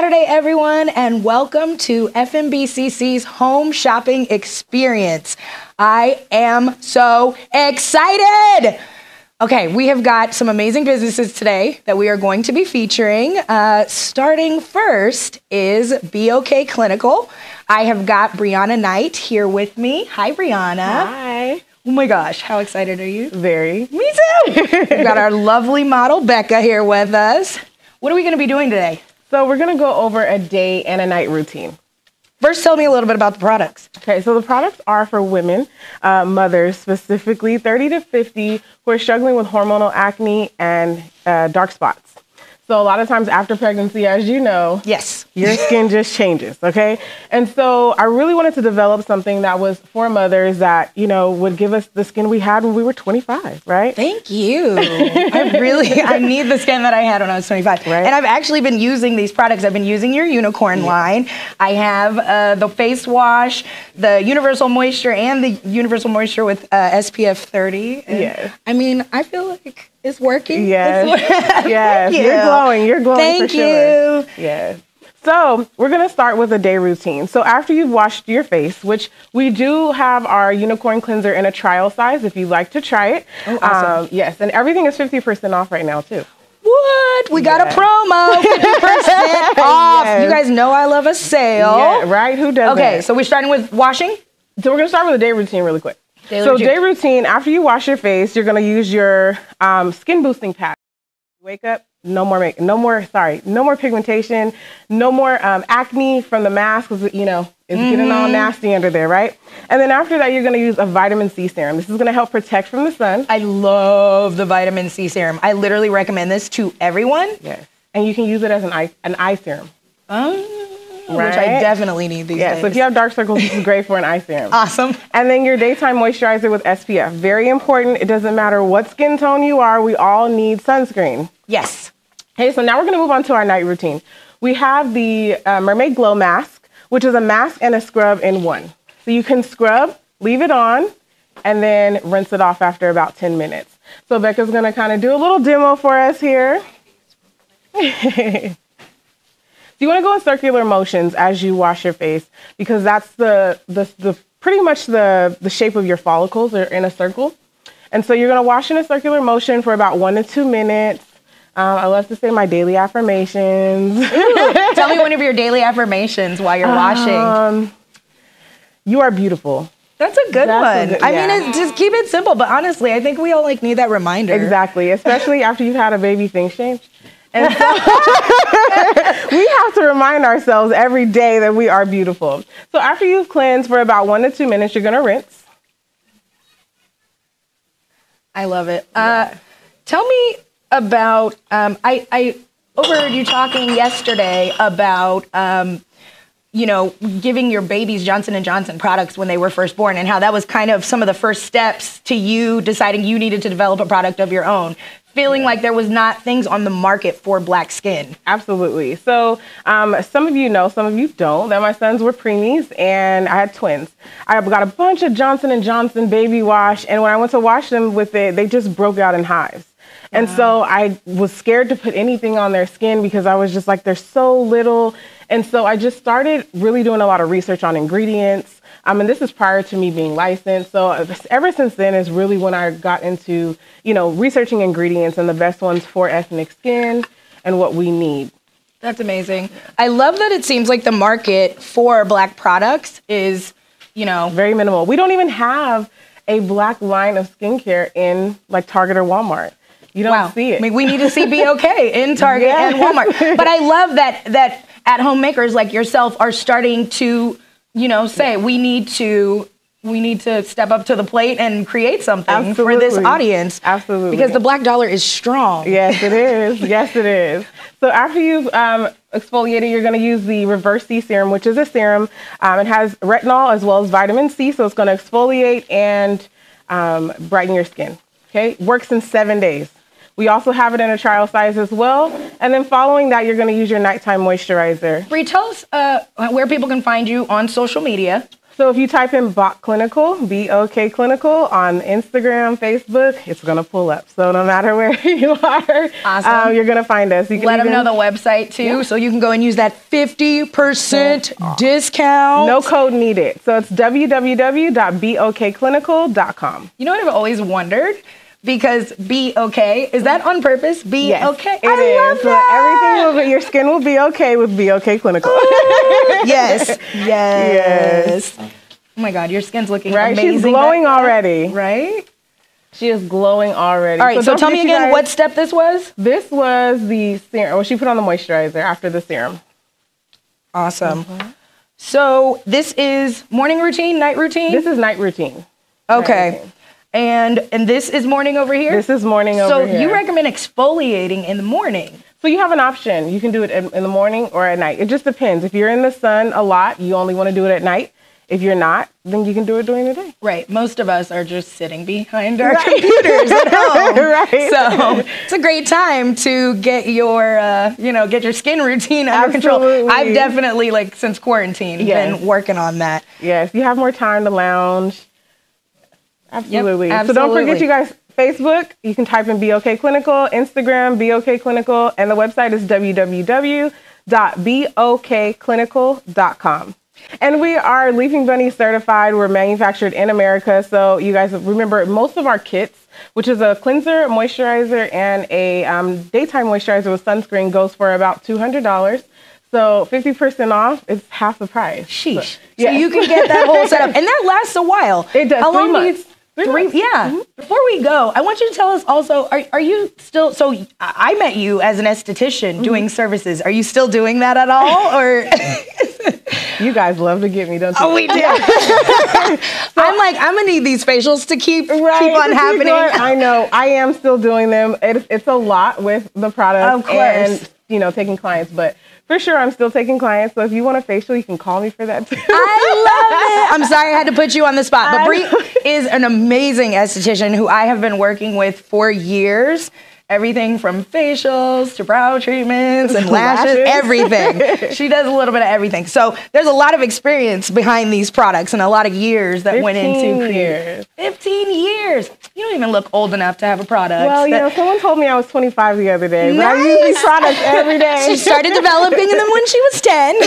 Saturday, everyone, and welcome to FMBCC's home shopping experience. I am so excited. Okay, we have got some amazing businesses today that we are going to be featuring. Uh, starting first is BOK Clinical. I have got Brianna Knight here with me. Hi, Brianna. Hi. Oh my gosh, how excited are you? Very. Me too. We've got our lovely model Becca here with us. What are we going to be doing today? So we're gonna go over a day and a night routine. First, tell me a little bit about the products. Okay, so the products are for women, uh, mothers specifically, 30 to 50, who are struggling with hormonal acne and uh, dark spots. So a lot of times after pregnancy, as you know, Yes. your skin just changes, okay? And so I really wanted to develop something that was for mothers that, you know, would give us the skin we had when we were 25, right? Thank you. I really, I need the skin that I had when I was 25. Right. And I've actually been using these products. I've been using your unicorn line. I have uh, the face wash, the universal moisture, and the universal moisture with uh, SPF 30. And, Yes. I mean, I feel like it's working. Yes. It's yes. Thank You're glowing. You're glowing Thank for sure. you. Yes. So we're gonna start with a day routine. So after you've washed your face, which we do have our unicorn cleanser in a trial size if you'd like to try it. Oh, awesome. Um, yes, and everything is 50% off right now too. What? We got a promo, 50% off. Yes. You guys know I love a sale. Yeah, right? Who does Okay, so we're starting with washing. So we're gonna start with a day routine really quick. Daily so routine. day routine, after you wash your face, you're gonna use your um, skin boosting pad. Wake up, no more make, no more. Sorry, no more pigmentation, no more um, acne from the mask because you know it's getting all Mm-hmm. nasty under there, right? And then after that, you're gonna use a vitamin C serum. This is gonna help protect from the sun. I love the vitamin C serum. I literally recommend this to everyone. Yes, and you can use it as an eye an eye serum. Um, Which I definitely need these Yeah, days. so if you have dark circles, this is great for an eye serum. awesome. And then your daytime moisturizer with SPF. Very important. It doesn't matter what skin tone you are, we all need sunscreen. Yes. Okay, so now we're gonna move on to our night routine. We have the uh, Mermaid Glow Mask, which is a mask and a scrub in one. So you can scrub, leave it on, and then rinse it off after about 10 minutes. So Becca's gonna kind of do a little demo for us here. you want to go in circular motions as you wash your face because that's the, the, the pretty much the, the shape of your follicles are in a circle. And so you're going to wash in a circular motion for about one to two minutes. Um, I love to say my daily affirmations. Tell me one of your daily affirmations while you're washing. Um, you are beautiful. That's a good that's a one. good- I yeah. mean, it's, just keep it simple. But honestly, I think we all like need that reminder. Exactly, especially after you've had a baby, things change. And so we have to remind ourselves every day that we are beautiful. So after you've cleansed for about one to two minutes, you're going to rinse. I love it. Uh, tell me about. Um, I, I overheard you talking yesterday about. Um, you know, giving your babies Johnson and Johnson products when they were first born, and how that was kind of some of the first steps to you deciding you needed to develop a product of your own, feeling like there was not things on the market for black skin. Absolutely. So, um, some of you know, some of you don't, that my sons were preemies and I had twins. I got a bunch of Johnson and Johnson baby wash, and when I went to wash them with it, they just broke out in hives. And so I was scared to put anything on their skin because I was just like, they're so little. And so I just started really doing a lot of research on ingredients. Um, and this is prior to me being licensed. So uh, ever since then is really when I got into, you know, researching ingredients and the best ones for ethnic skin and what we need. That's amazing. I love that it seems like the market for black products is, you know, Very minimal. We don't even have a black line of skincare in like Target or Walmart. You don't wow. see it. I mean, we need to see BOK in Target Yeah. and Walmart. But I love that that at home makers like yourself are starting to, you know, say we need to we need to step up to the plate and create something for this audience. Absolutely. Because the black dollar is strong. Yes, it is. yes, it is. So after you've um, exfoliated, you're going to use the Reverse C serum, which is a serum. Um, it has retinol as well as vitamin C, so it's going to exfoliate and um, brighten your skin. Okay, works in seven days. We also have it in a trial size as well. And then following that, you're going to use your nighttime moisturizer. Bree, tell us uh, where people can find you on social media. So if you type in Bok Clinical, B O K Clinical on Instagram, Facebook, it's gonna pull up. So no matter where you are, Awesome. um, you're gonna find us. You can Let them know the website too, so you can go and use that 50% discount. No code needed. So it's www.bokclinical.com. You know what I've always wondered? Because be okay, is that on purpose? Be Yes, okay. It I is. love So that. everything will be, your skin will be okay with BOK Clinical. yes, yes. Yes. Oh my God, your skin's looking right? amazing. She's glowing already. Right? She is glowing already. All right, so, don't tell me again guys- what step this was. This was the serum. Well, she put on the moisturizer after the serum. Awesome. Mm-hmm. So this is morning routine, night routine. This is night routine. okay, routine. And and this is morning over here. This is morning so over here. you recommend exfoliating in the morning. So you have an option. You can do it in, in the morning or at night. It just depends. If you're in the sun a lot, you only want to do it at night. If you're not, then you can do it during the day. Right. Most of us are just sitting behind our computers at home. Right. So it's a great time to get your, uh, you know, get your skin routine under control. Absolutely. I've definitely, like, since quarantine, Yes. been working on that. Yes, you have more time to lounge. Absolutely. So don't forget, you guys, Facebook, you can type in BOK Clinical, Instagram, BOK Clinical, and the website is www.bokclinical.com. And we are Leaping Bunny certified. We're manufactured in America. So you guys remember most of our kits, which is a cleanser, moisturizer, and a um, daytime moisturizer with sunscreen, goes for about $200. So 50% off is half the price. Sheesh. So Yeah. you can get that whole setup. And that lasts a while. It does. How long do months. Three Three, months. Mm-hmm. yeah. Before we go, I want you to tell us also, are, are you still, so I met you as an esthetician Mm-hmm. doing services. Are you still doing that at all? Or You guys love to get me, don't you? Oh, we do. I'm like, I'm gonna need these facials to keep keep on happening. I know. I am still doing them. It, it's a lot with the product Of course. and you know taking clients, but for sure I'm still taking clients. So if you want a facial, you can call me for that too. I love it. I'm sorry I had to put you on the spot, but Bree is an amazing esthetician who I have been working with for years. Everything from facials to brow treatments and lashes, everything. she does a little bit of everything. So there's a lot of experience behind these products and a lot of years that went into 15 years. 15 years. You don't even look old enough to have a product. Well, you that- know, someone told me I was 25 the other day, but I use these products every day. She started developing them when she was 10. All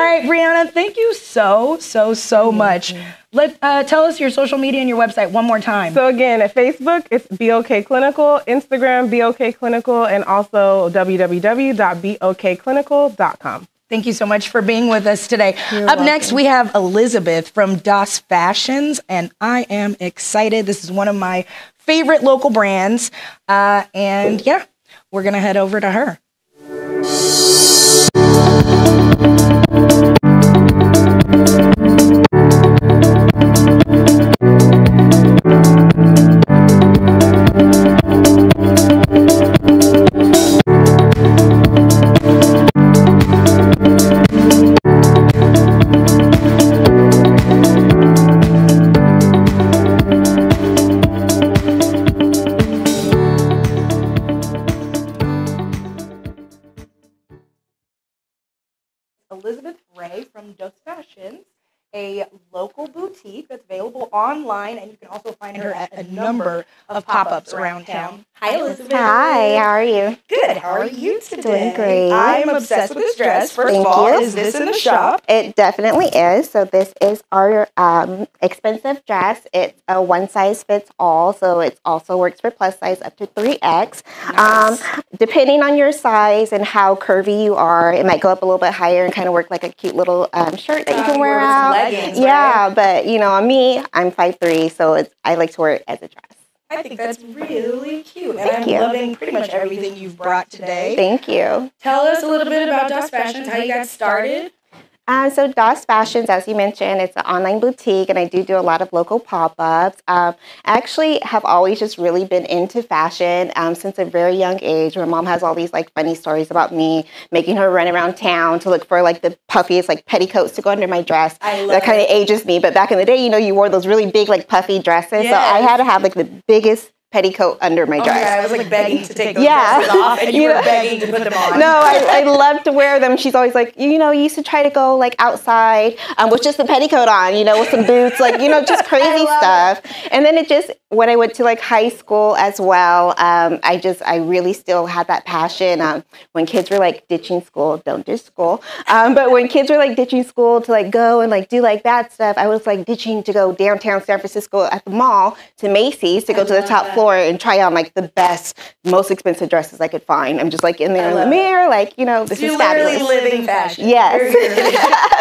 right, Brianna, thank you so, so, so much. Mm-hmm. Let uh, Tell us your social media and your website one more time. So again, at Facebook, it's BOK Clinical, Instagram, BOK Clinical, and also www.bokclinical.com. Thank you so much for being with us today. Up next, we have Elizabeth from DOS Fashions, and I am excited. This is one of my favorite local brands. Uh, and yeah, we're going to head over to her. Online, and you can also find her at a number of pop-ups around town. Hi, Elizabeth. Hi, how are you? Good. How are you today? Doing great. I'm obsessed with this dress. First Thank of all, you. is this in the shop? It definitely is. So this is our um, expensive dress. It's a one size fits all, so it also works for plus size up to three X. Um, depending on your size and how curvy you are, it might go up a little bit higher and kind of work like a cute little um, shirt that you Uh, can wear wear with some out. leggings, yeah, but you know, on me, I'm 5'3", so it's I like to wear it as a dress. I think that's really cute, and Thank I'm you. loving pretty much everything you've brought today. Thank you. Tell us a little bit about DOS Fashions, how you got started. Um, so DOS Fashions, as you mentioned, it's an online boutique, and I do do a lot of local pop-ups. Um, I actually have always just really been into fashion um, since a very young age. My mom has all these like funny stories about me making her run around town to look for like the puffiest like petticoats to go under my dress. I love that kind of ages me. But back in the day, you know, you wore those really big like puffy dresses, so I had to have like the biggest petticoat under my Oh dress. my God, I was like begging to take those Yeah. dresses off, and you, You were know- begging to put them on. No, I, I love to wear them. She's always like, you know, you used to try to go like outside um, with just a petticoat on, you know, with some boots, like, you know, just crazy stuff. And then it just, when I went to like high school as well, um, I just, I really still had that passion. Um, when kids were like ditching school, don't ditch school. Um, but when kids were like ditching school to like go and like do like that stuff, I was like ditching to go downtown San Francisco at the mall to Macy's to go to the top floor and try on like the best, most expensive dresses I could find. I'm just like in there in the mirror, like, you know, this You're is literally fabulous. living fashion. Yes,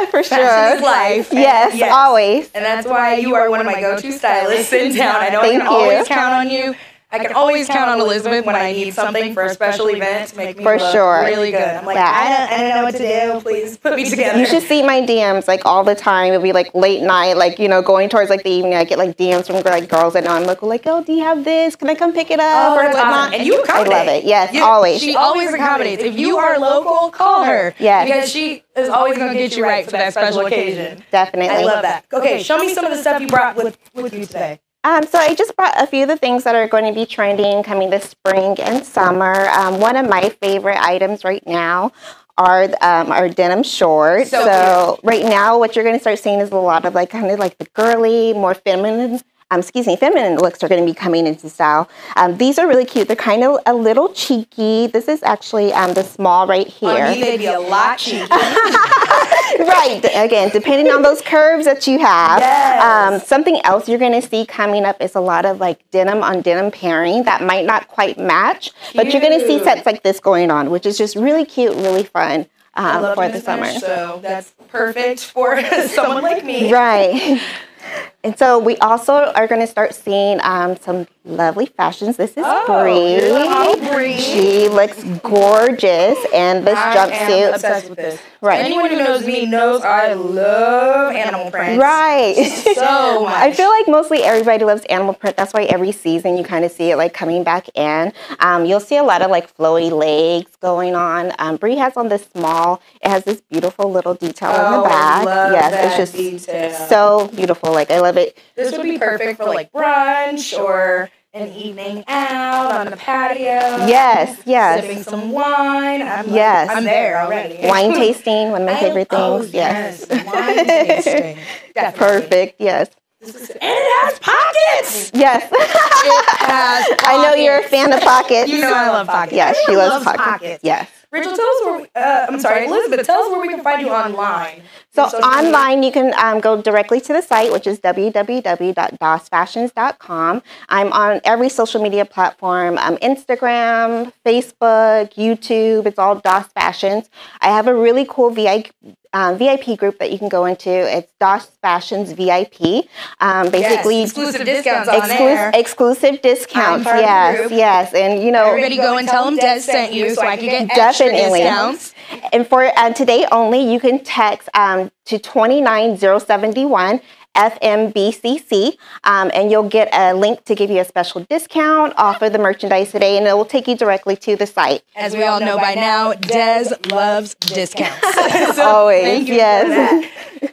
for Fashion sure. is life. and Yes, always. And that's why you are one of my go-to stylists in town. I know Thank I can you. always count on you. I can always count on Elizabeth when I need something for a special event to make me For look sure. really good. I'm like, Yeah. I, don't, I don't know what to do. Please put me together. You should see my DMs like all the time. It'll be like late night, like you know, going towards like the evening. I get like DMs from like girls that know I'm like, like, oh, do you have this? Can I come pick it oh, up? Oh, or that's whatnot? awesome. And you accommodate. I love it. Yes, You- always. She always accommodates. If you are local, call her. Yes. Because she is always going to get you right for that special occasion. Definitely. I love that. Okay, show me some of the stuff you brought with, with you today. Um, so I just brought a few of the things that are going to be trending coming this spring and summer. Um, one of my favorite items right now are um, our denim shorts. So So, right now, what you're going to start seeing is a lot of like kind of like the girly, more feminine. Um, excuse me, feminine looks are going to be coming into style. Um, these are really cute. They're kind of a little cheeky. This is actually um, the small right here. On me, they'd be a lot cheeky. right. Again, depending on those curves that you have. Yes. Um, something else you're going to see coming up is a lot of like denim on denim pairing that might not quite match, but you're going to see sets like this going on, which is just really cute, really fun um, love for the summer. So that's perfect for someone like me. Right. And so we also are going to start seeing um, some lovely fashions. This is Oh, Bree. model, Bree. She looks gorgeous, and this I am jumpsuit. obsessed with this. Right. Anyone who knows me knows I love animal print. Right. So much. I feel like mostly everybody loves animal print. That's why every season you kind of see it like coming back in. Um, you'll see a lot of like flowy legs going on. Um, Bree has on this small. It has this beautiful little detail on Oh, the I back. love yes, that it's just detail. so beautiful. Like I love it. This would be perfect for like brunch or an evening out on the patio. Yes, yes. Sipping some wine. I'm like, Yes. I'm there already. Wine tasting, one of my favorite oh, things. yes. yes. Wine tasting. Definitely. Perfect. Yes. And it has pockets. Yes. has I know you're a fan of pockets. You know I love pockets. Yes, she loves loves pockets. pockets. Yes. Rachel, tell us where. Uh, I'm sorry, Elizabeth. Tell us where we can find you online. So Your media. online, you can um, go directly to the site, which is www.dosfashions.com. I'm on every social media platform: um, Instagram, Facebook, YouTube. It's all DOS Fashions. I have a really cool VIP. Um, VIP group that you can go into. It's DOS Fashions VIP. Um, basically, yes, exclusive discounts on exclusive, there. exclusive discounts. part Yes, yes, and you know, Everybody go and tell them Des sent you so I can get extra Definitely. discounts. And for uh, today only, you can text um, to 29071 FMBCC, um, and you'll get a link to give you a special discount off of the merchandise today, and it will take you directly to the site. As we all know by now, Des loves discounts. So Always, thank you for yes.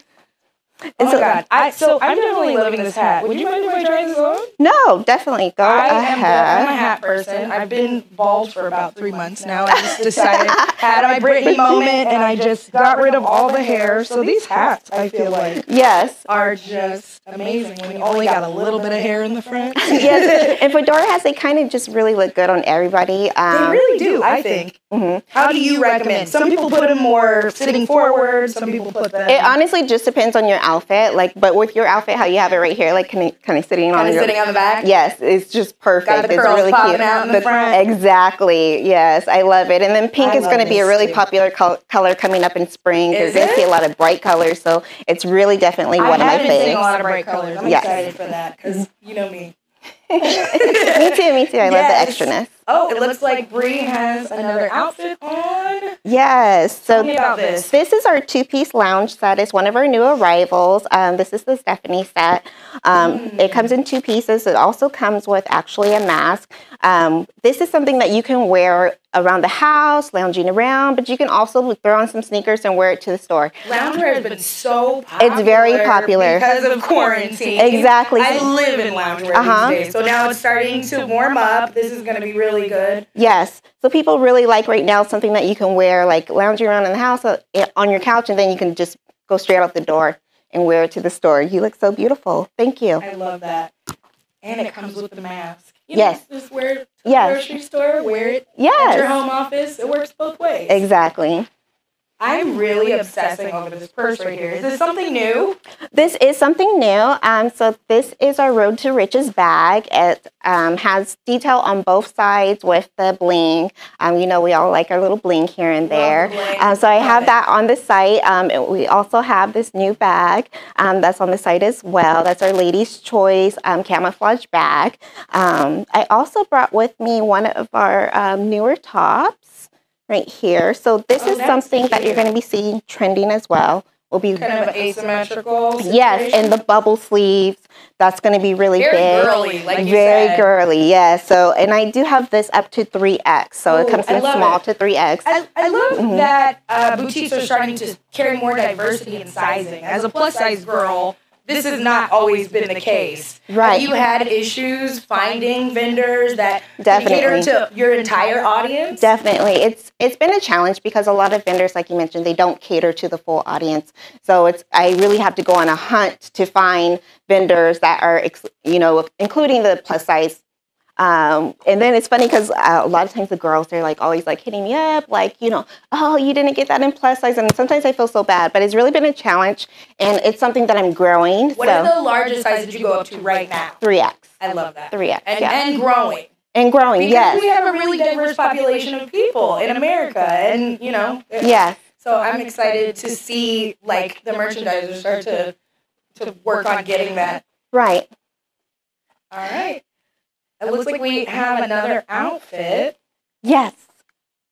that. Oh my God! I, so I'm definitely loving this hat. Would you mind if I try this on? No, definitely go I am I'm a hat person. I've been bald for about three months now. I just decided had my Britney moment, and I just got rid of all the hair. So these hats, I feel like, Yes. are just amazing when you only got a little bit of hair in the front. yes, and fedora hats they kind of just really look good on everybody. They Um, really do, I think. Mhm. How do you recommend? Some people put them more sitting forward. Some people put them It honestly just depends on your outfit, like, but with your outfit, how you have it right here, like, kind of, kind of sitting on kind of your, sitting on the back. Yes, it's just perfect. It's really cute. out in the front. Exactly. Yes, I love it. And then pink I is going to be a really too. popular col- color coming up in spring. You're going to see a lot of bright colors, so it's really definitely I one of my favorites. I have been seeing a lot of bright colors. I'm Yes. excited for that because you know me. Me too. Me too. I love the Yes. extraness. Oh, it looks like Bree has another outfit on. Yes. So Tell me about this. This is our two-piece lounge set. It's one of our new arrivals. Um, this is the Stephanie set. Um, Mm. It comes in two pieces. It also comes with actually a mask. Um, this is something that you can wear around the house, lounging around, but you can also throw on some sneakers and wear it to the store. Loungewear has been so popular. It's very popular. because of quarantine. Exactly. I live in loungewear Uh-huh. these days, so now it's starting to warm up. This is going to be really good. Yes. So people really like right now something that you can wear, like lounging around in the house uh, on your couch, and then you can just go straight out the door and wear it to the store. You look so beautiful. Thank you. I love that. And it comes with the mask. You yes. Know, just wear yes. grocery store, wear it yes. at your home office. It works both ways. Exactly. I'm really obsessing over this purse right here. Is this something new? This is something new. Um, so this is our Road to Riches bag. It um, has detail on both sides with the bling. Um, you know, we all like our little bling here and there. Um, so I have that on the site. Um, we also have this new bag um, that's on the site as well. That's our Ladies' Choice um, camouflage bag. Um, I also brought with me one of our um, newer tops right here. So this Oh, is something that you're going to be seeing trending as well. Will be Kind of asymmetrical. yes, and the bubble sleeves. That's going to be really Very big. girly, like Very said. girly, yeah. So, and I do have this up to 3X. So it comes in small it. to 3X. I, I love Mhm. that uh, boutiques are starting to carry more diversity in sizing. As a plus size girl, this has not always been the case. Right. Have you had issues finding vendors that Definitely. cater to your entire audience? Definitely. It's it's been a challenge because a lot of vendors, like you mentioned, they don't cater to the full audience. So it's I really have to go on a hunt to find vendors that are, you know, including the plus size. Um, and then it's funny because uh, a lot of times the girls they're like always like hitting me up, like you know, oh you didn't get that in plus size, and sometimes I feel so bad. But it's really been a challenge, and it's something that I'm growing. What so are the largest sizes you go up to right now? three X, I love that. three X, And, yeah, and growing. and growing. Because yes, we have a really diverse population of people in America. And, you know, yes. So I'm excited to see like the merchandisers start to to work on getting that. Right. All right. It looks like we have another outfit. Yes.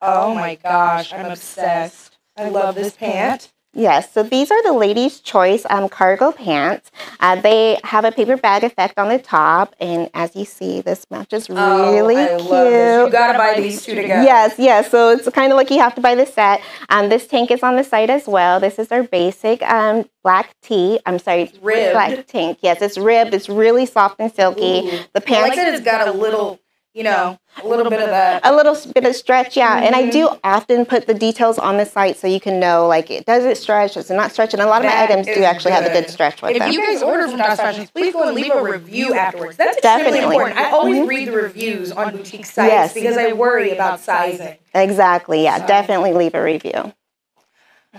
Oh my gosh, I'm obsessed. I love this pant. Yes, so these are the ladies' choice um, cargo pants. Uh, they have a paper bag effect on the top, and as you see, this matches really oh, I cute. You gotta buy these two together. Yes, yes. So it's kind of like you have to buy the set. Um, this tank is on the site as well. This is our basic um, black tee. I'm sorry, ribbed. black tank. Yes, it's ribbed. It's really soft and silky. Ooh. The I like pants that it's got a little, you know, a little bit of that. a little bit of stretch, yeah. And I do Mm-hmm. often put the details on the site so you can know, like, it does it stretch? Does it not stretch? And a lot of my items do is actually have a good. good stretch with If them. you guys order from DOS Fashions, please go and leave a review afterwards. That's extremely Definitely. important. I always Mhm. read the reviews on boutique sites Yes. because I worry about sizing. Exactly, yeah. So- Definitely leave a review.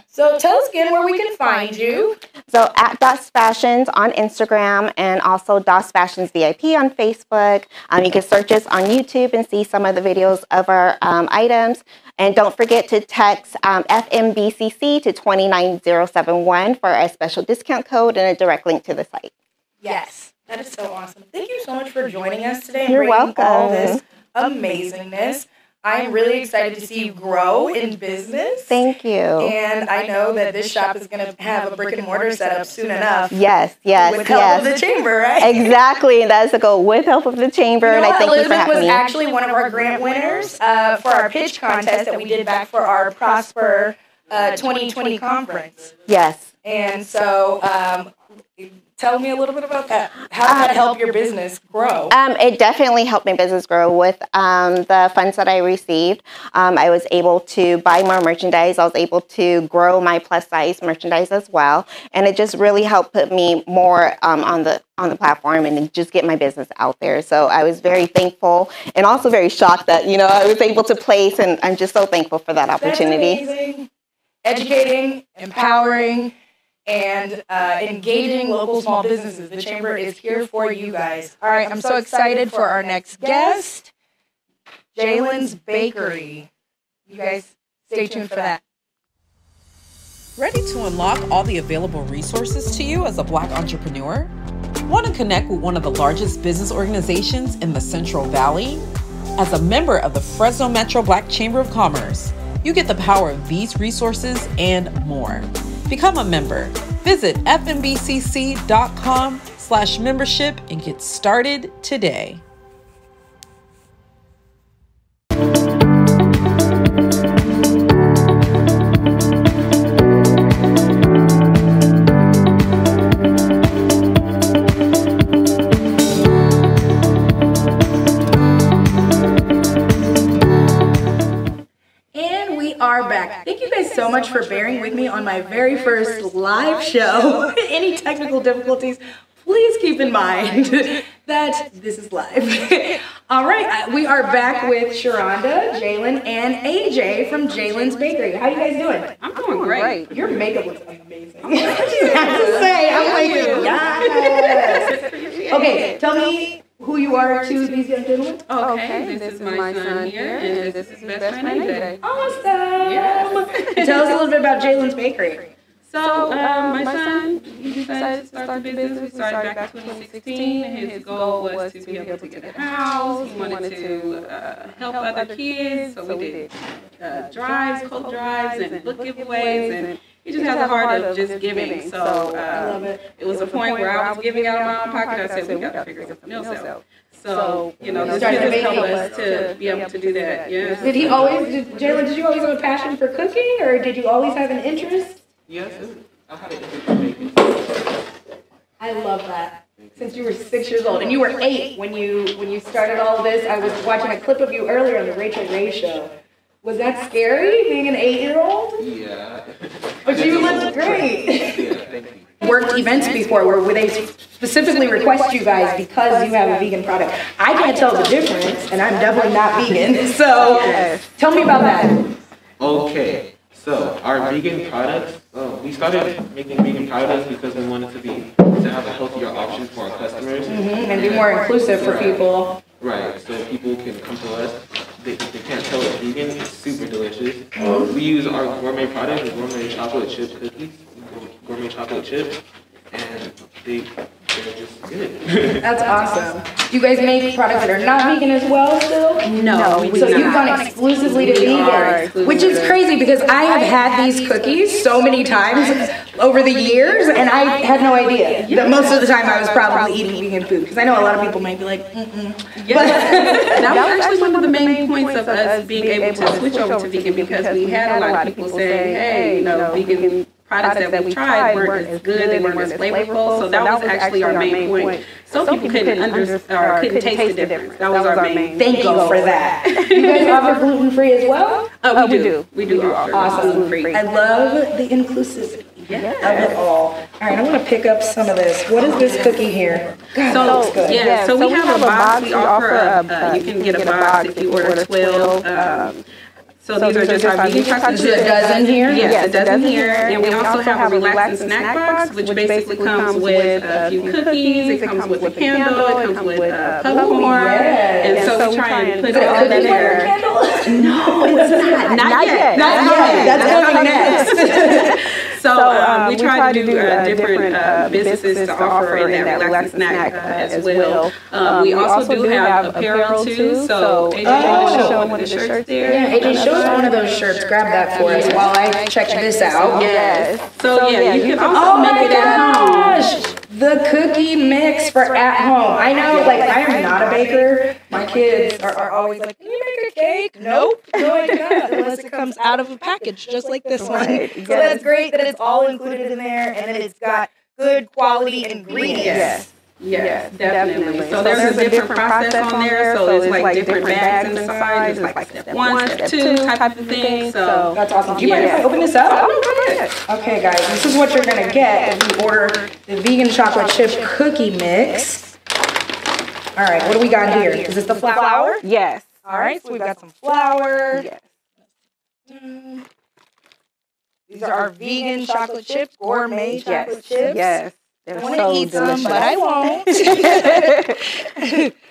So tell us again where we can find you. So at DOS Fashions on Instagram and also DOS Fashions VIP on Facebook. Um, you can search us on YouTube and see some of the videos of our um, items. And don't forget to text um, FMBCC to 29071 for a special discount code and a direct link to the site. Yes, that is so awesome. Thank you so much for joining us today You're bringing all welcome. this amazingness. I am really excited to see you grow in business. Thank you. And I know that this shop is going to have a brick and mortar set up soon enough. Yes, yes, with help yes. of the chamber, right? Exactly, and that is the goal with help of the chamber. You know and I what? thank you for Elizabeth having was me. actually one of our grant winners uh, for our pitch contest that we did back for our Prosper uh, 2020 conference. yes. And so, um, tell me a little bit about that. How did that help your business grow? Um, it definitely helped my business grow with um, the funds that I received. Um, I was able to buy more merchandise. I was able to grow my plus size merchandise as well, and it just really helped put me more um, on the on the platform and just get my business out there. So I was very thankful and also very shocked that you know I was able to place, and I'm just so thankful for that opportunity. Educating, empowering, and uh, engaging local small businesses. The chamber is here for you guys. All right, I'm so excited for our next guest, Jalen's Bakery. You guys stay tuned for that. Ready to unlock all the available resources to you as a Black entrepreneur? Want to connect with one of the largest business organizations in the Central Valley? As a member of the Fresno Metro Black Chamber of Commerce, you get the power of these resources and more. Become a member. Visit fmbcc.com slash membership and get started today. Thank you guys so much for bearing with me on my very first live show. Any technical difficulties, please keep in mind that this is live. All right, uh, we are back with Sharonda, Jalen, and AJ from Jalen's Bakery. How are you guys doing? I'm doing great. Your makeup looks amazing. I have to say, I'm like, yes. Okay, tell me who you are to these young gentlemen. Okay, this, is my son here, and this is his best friend AJ. Awesome. Yes. Tell us a little bit about Jalen's Bakery. So, um, my son, he decided to start the business. We started back in 2016. His goal was to be able to get a house. He wanted to uh, help other kids, so we did uh, drives, cold drives, and book giveaways, and he just has a heart of just giving. So, uh, it was a point where I was giving out of my own pocket. I said, we got to figure something else out. So, you know, this Started business baking. helped us to be able to do that. Yes. Did he always, Jalen, did you always have a passion for cooking or did you always have an interest? Yes, I had an interest in baking. I love that. Since you were six years old and you were eight when you when you started all of this, I was watching a clip of you earlier on the Rachael Ray show. Was that scary being an eight-year-old? Yeah. But you looked great. Yeah, thank you. Worked events before where where they specifically request you guys because you have a vegan product. I can't tell the difference, and I'm definitely not vegan. So tell me about that. Okay, so our vegan products, uh, we started making vegan products because we wanted to be to have a healthier option for our customers. And be more inclusive for people. Right, so people can come to us. They, they can't tell it's vegan. It's super delicious. Uh-huh. We use our gourmet product, the gourmet chocolate chip cookies, gourmet chocolate chips, and they they're just good. That's awesome. You guys make products that are not vegan as well still? No, we So you've gone exclusively to We vegan, which is crazy because I have had these cookies so many times over the years, and I had no idea that most of the time I was probably eating vegan food. Because I know a lot of people might be like, mm-mm. But that was actually one of the main points of us being able to switch over to vegan because we had a lot of people saying, hey, you know, vegan products that we tried weren't as good, they weren't as flavorful. So that was actually our main point. Some people couldn't under, uh, or couldn't taste the difference. That was our main. Thank you for that. You guys offer gluten free as well? Oh, we oh, do. We do offer Awesome. gluten-free. I love the inclusivity of it all. All right, I want to pick up some of this. What is this cookie here? God, that looks good. Yeah, so, we, have, a box. We offer a, uh, you uh, can get a box if you order 12. Um, um, Um, so, these are just our vegan chocolate Is it a dozen here? Yes, a dozen here. And we also have a relaxing snack box, which basically comes with a few cookies, it comes with a candle, it comes with uh, popcorn. And so we try and put it all in there. No, it's not. Not yet. Not yet. That's coming next. So um, we try to do uh, different uh, businesses to offer in that relaxing snack uh, as well. Um, we also do have apparel too. So AJ, Oh. show one of the shirts there. Yeah, AJ, show us one of those shirts. Grab that for us while I check this out. Yes. So yeah, you can Oh also my make it at home. The cookie mix for at home. I know, like, I am not a baker. My kids are, are always like, Can you make a cake? Nope. No, I cannot, unless it comes out of a package, just like this one. So that's great that it's all included in there and that it's got good quality ingredients. Yes, definitely. So there's a different process on there. So it's like different bags inside. It's like step one, step two type of thing. So That's awesome. Do you mind if I open this up? Oh, okay, guys, this is what you're gonna get if you order the vegan chocolate chip cookie mix. All right, what do we got here? Is this the flour? Yes. All right, so we've got some flour. Yes. Mm. These are our vegan chocolate chips, gourmet chocolate chips. Yes. I They're want so to eat some, but I won't.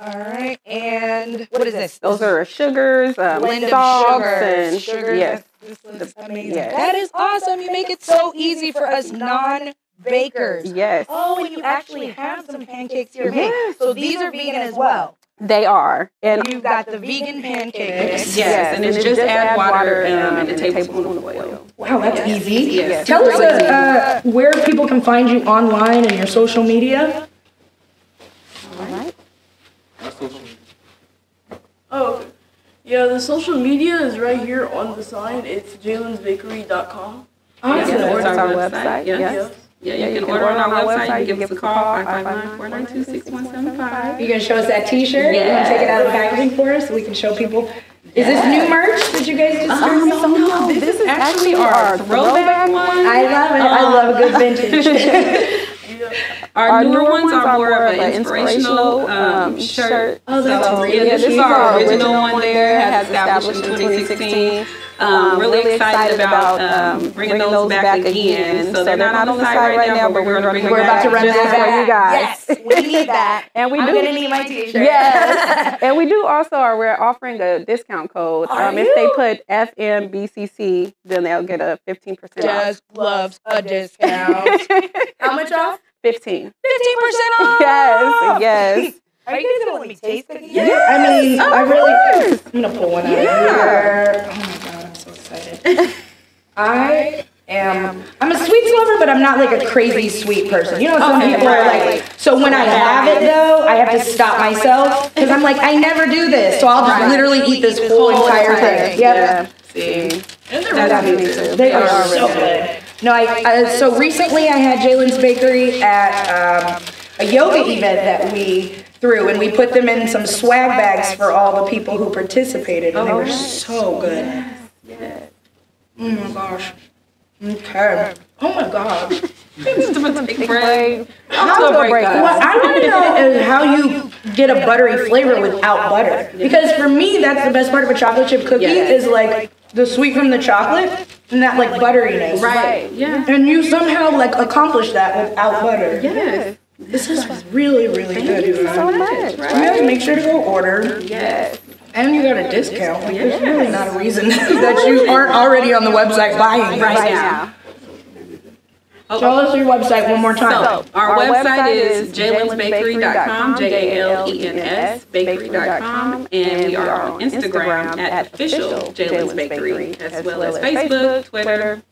All right, and what is this? Those are sugars, um, blend salts, of sugars. and Sugars. yes. This looks amazing. yes. That is awesome. You make it so easy for us non-bakers. Yes. Oh, and you actually have some pancakes here. Yes. So these are vegan as well. They are. And You've got the vegan pancakes. mix. yes, and it's just add water and um, and a tablespoon of oil. Wow, that's easy. Yes. Tell us uh, uh, where people can find you online and your social media. Our social Oh. Yeah, the social media is right here on the sign. It's jalensbakery.com. Yes, Awesome. that's That's our our website. website, Yes. yes. Yeah, you can order on our website. You can give us a call, 559-492-6175. You gonna show us that T-shirt? You wanna take it out of the packaging for us so we can show people Is this new merch that you guys just started? Um, so no, this, is actually our throwback one. I love it. I love a good vintage. Our, newer, ones, are more of an inspirational um, shirt. Oh, that's so, yeah, this is our original one there. Has established in 2016. Um, really excited about um, bringing those back again. So they're not on the site right now, but we're going to bring them We're about back to run just that for you guys. Yes, we need that. And we I'm do gonna need my t-shirt. Yes. and we do also are we're offering a discount code. Are um, if they put FMBCC, then they'll get a 15% off. Just loves a discount. How much off? 15. Fifteen percent off. Yes, yes. Are you guys gonna let me taste it? Yeah. I mean, I really. I'm gonna pull one out of here. Oh my god, I'm. I am. A sweets lover, but I'm not like a crazy sweet person. You know, some Okay, people are like. So when I have it though, I have to stop myself because I'm like, I never do this, so I'll just literally eat this whole entire thing. Yep. See, That's me too. They are so good. No, I, uh, so recently I had Jalen's Bakery at um, a yoga event that we threw, and we put them in some swag bags for all the people who participated, and they were so good. Oh my gosh. Okay. Oh my god. take a break. How to break us. What I want to know is how you get a buttery flavor without butter. Because for me, that's the best part of a chocolate chip cookie Yes. is like the sweet from the chocolate and that like butteriness. Right. Yeah. And you somehow like accomplish that without butter. Yes. This is really, really good. you guys. So much. You guys make sure to go order. Yes. And you got a discount. Like, there's really not a reason that you aren't already on the website buying. Right this. now. Tell us your website one more time. So our, Our website, website is is jalensbakery.com, jalensbakery.com, J A L E N S, bakery.com, and we are on Instagram at official Jalen's Bakery, as well as Facebook, Twitter,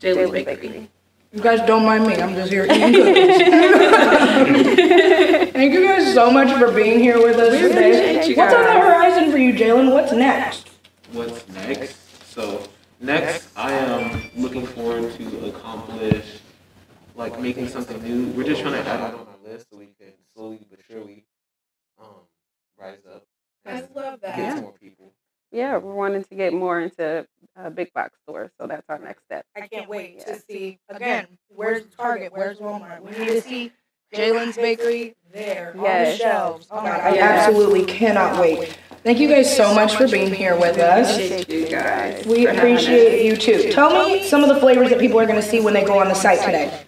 Jalen's Bakery. You guys don't mind me. I'm just here eating cookies. Thank you guys so much for being here with us today. What's on the horizon for you, Jalen? What's next? What's next? So next, I am looking forward to accomplish like making something new. We're just trying to add on our list so we can slowly but surely um, rise up and love get to more people. Yeah, we're wanting to get more into uh, big box stores, so that's our next step. I can't wait to see again. Where's Target? Where's Walmart? We need to see Jalen's Bakery there on the shelves. Oh my god, I Yes. absolutely cannot wait. Thank you guys so much for being here with us. Appreciate you guys. We for having us. appreciate you too. Tell me some of the flavors that people are going to see when they go on the site today.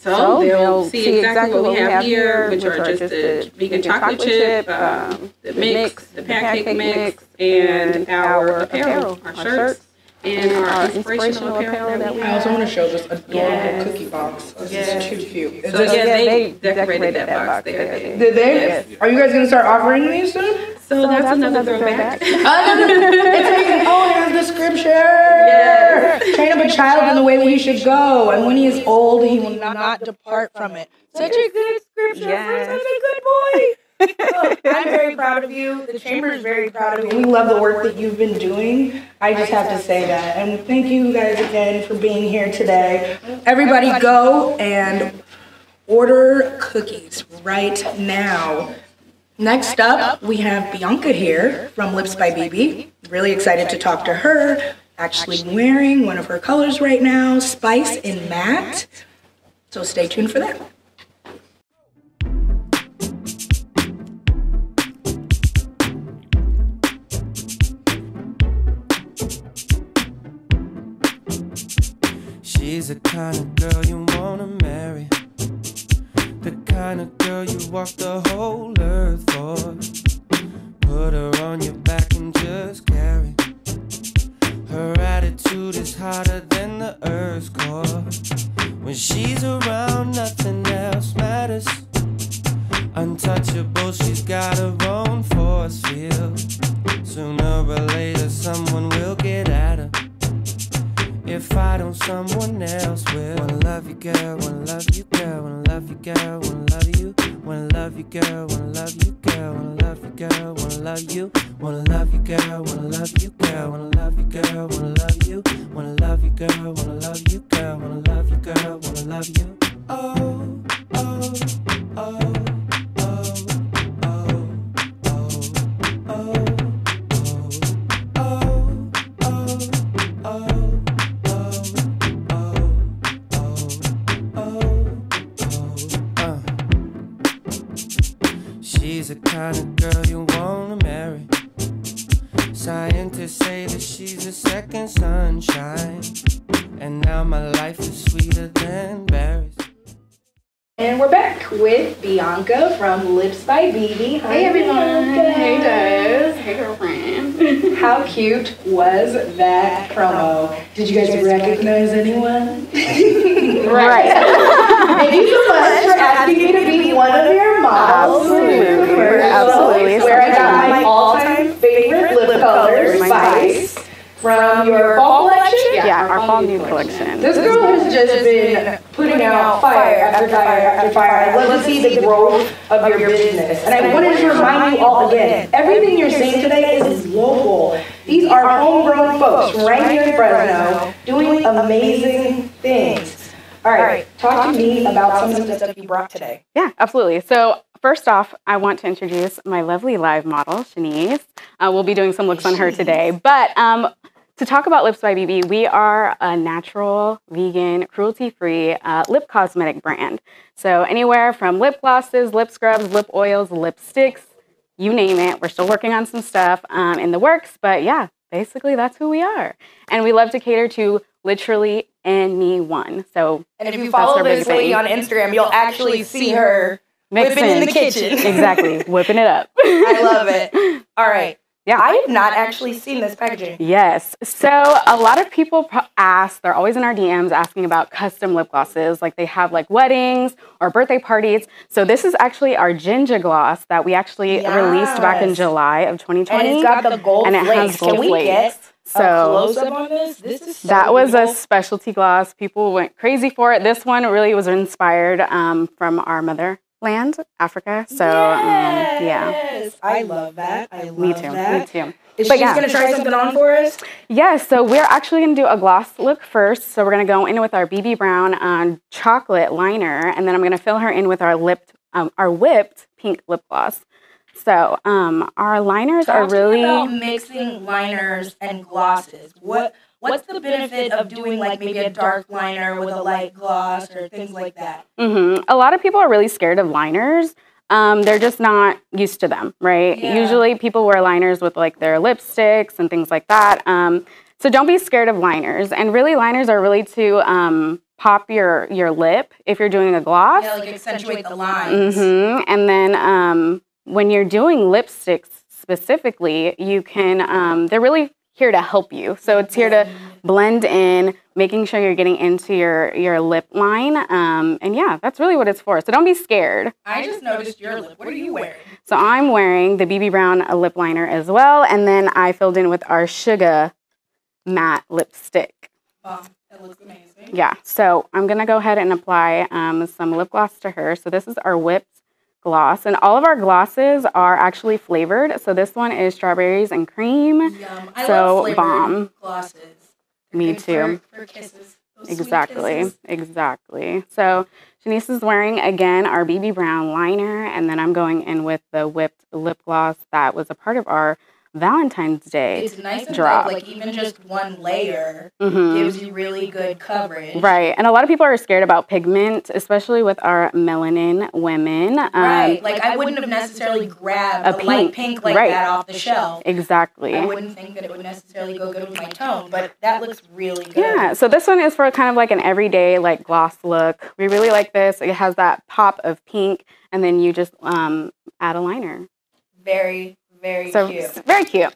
So they'll see exactly what we have here, which are just the vegan chocolate chip, um, the mix, the pancake mix, and our apparel, our shirts, and our uh, inspirational apparel that we I also want to show this adorable Yes. cookie box. This Yes. is too cute. Is So this- yeah, Yeah, they they decorated that box there. Did they? Yes. Are you guys going to start offering these soon? So that's another throwback. it's amazing. Oh, it has the scripture. Yes. Train up a child in the way that he should go, and when he is old, he will not depart from it. Such a good scripture Yes. for such a good boy. Oh, I'm very proud of you. The chamber is very proud of you. We love the work that you've been doing. I just have to say that. And thank you guys again for being here today. Everybody go and order cookies right now. Next up, we have Bianca here from Lips by BB. Really excited to talk to her. Actually wearing one of her colors right now, Spice in Matte. So stay tuned for that. She's the kind of girl you wanna marry. The kind of girl you walk the whole earth for. Put her on your back and just carry. Her attitude is hotter than the earth's core. When she's around, nothing else matters. Untouchable, she's got her own someone else will. Wanna love you, girl. Wanna love you, girl. Wanna love you, girl. Wanna love you. Wanna love you, girl. Wanna love you, girl. Wanna love you, girl. Wanna love you. Wanna love you, girl. Wanna love you, girl. Wanna love you, girl. Wanna love you. Wanna love you, girl. Wanna love you, girl. Wanna love you, girl. Wanna love you. Oh, oh, oh, oh, oh, oh, oh, oh. The kind of girl you wanna marry. Scientists say that she's a second sunshine. And now my life is sweeter than berries. And we're back with Bianca from Lips by BB. Hi, Hey everyone. Bianca. Hey Des. Hey girlfriend. How cute was that promo? Did you guys recognize anyone? right. Thank you so much for asking me to be one of your models. Absolutely. Absolutely. Where I got my all-time favorite lip color, Spice, from your fall collection. Yeah, our fall nude collection. This girl has just been putting out fire after fire after fire. I love to see the growth of your business. And I wanted to remind you all again, everything you're seeing today is local. These are homegrown folks right here in Fresno doing amazing things. All right, talk to me about some of the stuff you brought today. Yeah, absolutely. So first off, I want to introduce my lovely live model, Shanice. Uh, we'll be doing some looks on her today. But um, to talk about Lips by BB, we are a natural, vegan, cruelty-free uh, lip cosmetic brand. So anywhere from lip glosses, lip scrubs, lip oils, lipsticks, you name it. We're still working on some stuff um, in the works, but yeah, basically that's who we are. And we love to cater to literally anyone. So And if you follow this lady on Instagram, you'll actually see her mixing whipping in the kitchen. exactly, whipping it up. I love it. All right. Yeah. I have not actually seen this packaging. Yes. So a lot of people ask, they're always in our DMs asking about custom lip glosses. Like they have like weddings or birthday parties. So this is actually our Ginger Gloss that we actually released back in July of 2020. And it's got the gold And it has gold Can we flakes. get So close up on this? This is so that was a specialty gloss. People went crazy for it. This one really was inspired um, from our motherland, Africa. So um, yeah, I love that. I love me too. that. Me too. Is But she yeah. gonna try something on for us? Yes, so we're actually going to do a gloss look first. So we're going to go in with our BB Brown um, chocolate liner, and then I'm going to fill her in with our lipped, um, our whipped pink lip gloss. So um, our liners are Talk me really about mixing liners and glosses. What What's the benefit of doing like maybe a dark liner with a light gloss or things like that? hmm A lot of people are really scared of liners. Um, they're just not used to them, right? Yeah. Usually people wear liners with like their lipsticks and things like that. Um, so don't be scared of liners. And really, liners are really to um, pop your your lip if you're doing a gloss. Yeah, like accentuate the lines. hmm And then um, when you're doing lipsticks specifically, you can, um, they're really here to help you. So it's here to blend in, making sure you're getting into your, your lip line. Um, and yeah, that's really what it's for. So don't be scared. I just noticed your lip. What are you wearing? So I'm wearing the BB Brown lip liner as well. And then I filled in with our Sugar matte lipstick. That looks amazing. Yeah, so I'm gonna go ahead and apply um, some lip gloss to her. So this is our whipped gloss, and all of our glosses are actually flavored. So this one is strawberries and cream. Yum. I So, bomb. glosses. They're Me too. For, for kisses. Those sweet Exactly, kisses. exactly. So Shanice is wearing again our BB Brown liner, and then I'm going in with the whipped lip gloss that was a part of our Valentine's Day It's nice and drop. thick, like even just one layer Mhm. gives you really good coverage. Right, and a lot of people are scared about pigment, especially with our melanin women. Um, Right. Like I wouldn't have necessarily grabbed a a, light pink, pink like right. that off the shelf. Exactly. I wouldn't think that it would necessarily go good with my tone, but that looks really good. Yeah, so this one is for kind of like an everyday like gloss look. We really like this. It has that pop of pink, and then you just um, add a liner. Very, very So cute. very cute.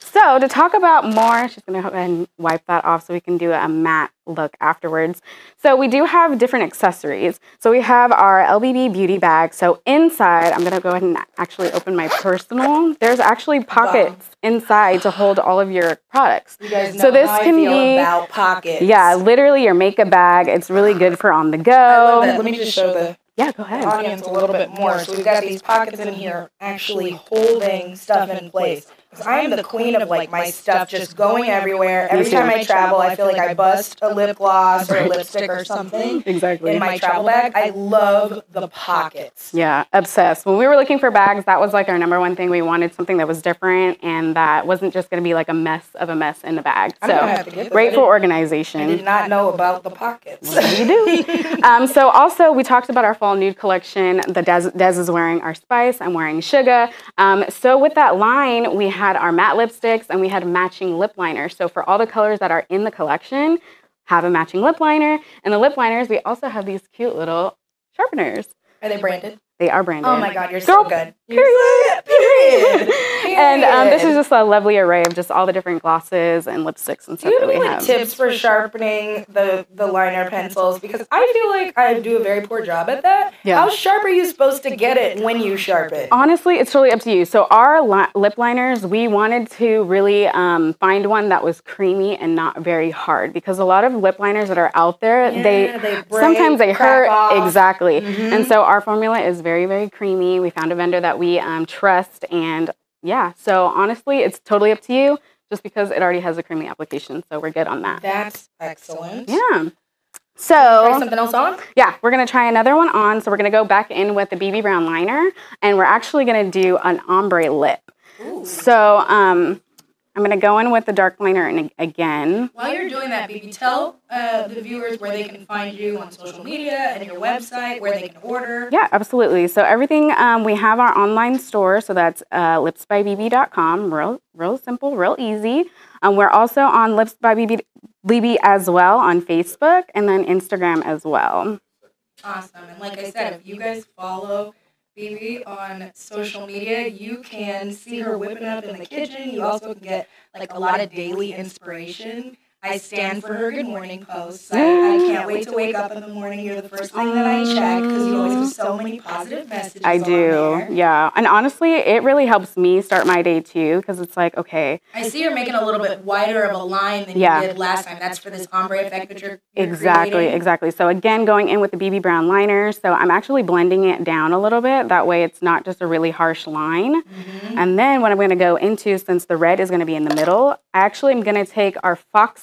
So to talk about more, she's gonna go ahead and wipe that off so we can do a matte look afterwards. So we do have different accessories. So we have our LBB beauty bag. So inside, I'm gonna go ahead and actually open my personal. There's actually pockets inside to hold all of your products. You guys know so this how can I feel be about pockets. yeah, literally your makeup bag. It's really good for on the go. I love that. Let me just show the Yeah, go ahead. audience a little bit more. So we've got these pockets in here actually holding stuff in place. 'Cause I am the queen of like my stuff just going everywhere. Every time I travel, I feel like I bust a lip gloss or a lipstick or something Exactly. in my travel bag. I love the pockets. Yeah, obsessed. When we were looking for bags, that was like our number one thing. We wanted something that was different and that wasn't just going to be like a mess of a mess in the bag. I'm gonna have to So get this. great for organization. I did not know about the pockets. you do. um, so also we talked about our fall nude collection. The Des, Des is wearing our spice. I'm wearing sugar. Um, so with that line, we had our matte lipsticks and we had matching lip liners. So for all the colors that are in the collection, have a matching lip liner. And the lip liners, we also have these cute little sharpeners. Are they branded? They are branded. Oh my god, you're Girl, so good. Period. Period. And um, this is just a lovely array of just all the different glosses and lipsticks and Do stuff you that have any we like, have. tips for sharpening the, the liner pencils? Because I feel like I do a very poor job at that. Yeah. How sharp are you supposed to get it when you sharpen? It? Honestly, it's really up to you. So our li- lip liners, we wanted to really um, find one that was creamy and not very hard because a lot of lip liners that are out there, Yeah, they, they break, sometimes they hurt. off. Mm-hmm. Exactly. And so our formula is very very creamy. We found a vendor that we um, trust, and yeah. So honestly, it's totally up to you. Just because it already has a creamy application, so we're good on that. That's excellent. Yeah. Try So something else on? yeah, we're gonna try another one on. So we're gonna go back in with the BB Brown liner, and we're actually gonna do an ombre lip. So um, I'm gonna go in with the dark liner and again. While you're doing that, baby, tell uh, the viewers where they can find you on social media and your website, where they can order. Yeah, absolutely. So everything um, we have our online store, so that's uh, lipsbybb.com. Real, real simple, real easy. Um, we're also on Lips by BB, BB as well on Facebook and then Instagram as well. Awesome. And like I said, if you guys follow BB on social media, you can see her whipping up in the kitchen. You also can get like a lot of daily inspiration. I stand for her good morning posts. I, I can't wait to wake up in the morning. You're the first thing that I check because you always have so many positive messages. I do, yeah. And honestly, it really helps me start my day too because it's like, okay, I see you're making a little bit wider of a line than Yeah. you did last time. That's for this ombre effect that you're, you're Exactly, creating. exactly. So again, going in with the BB Brown liner. So I'm actually blending it down a little bit. That way it's not just a really harsh line. Mm-hmm. And then what I'm going to go into, since the red is going to be in the middle, I actually am going to take our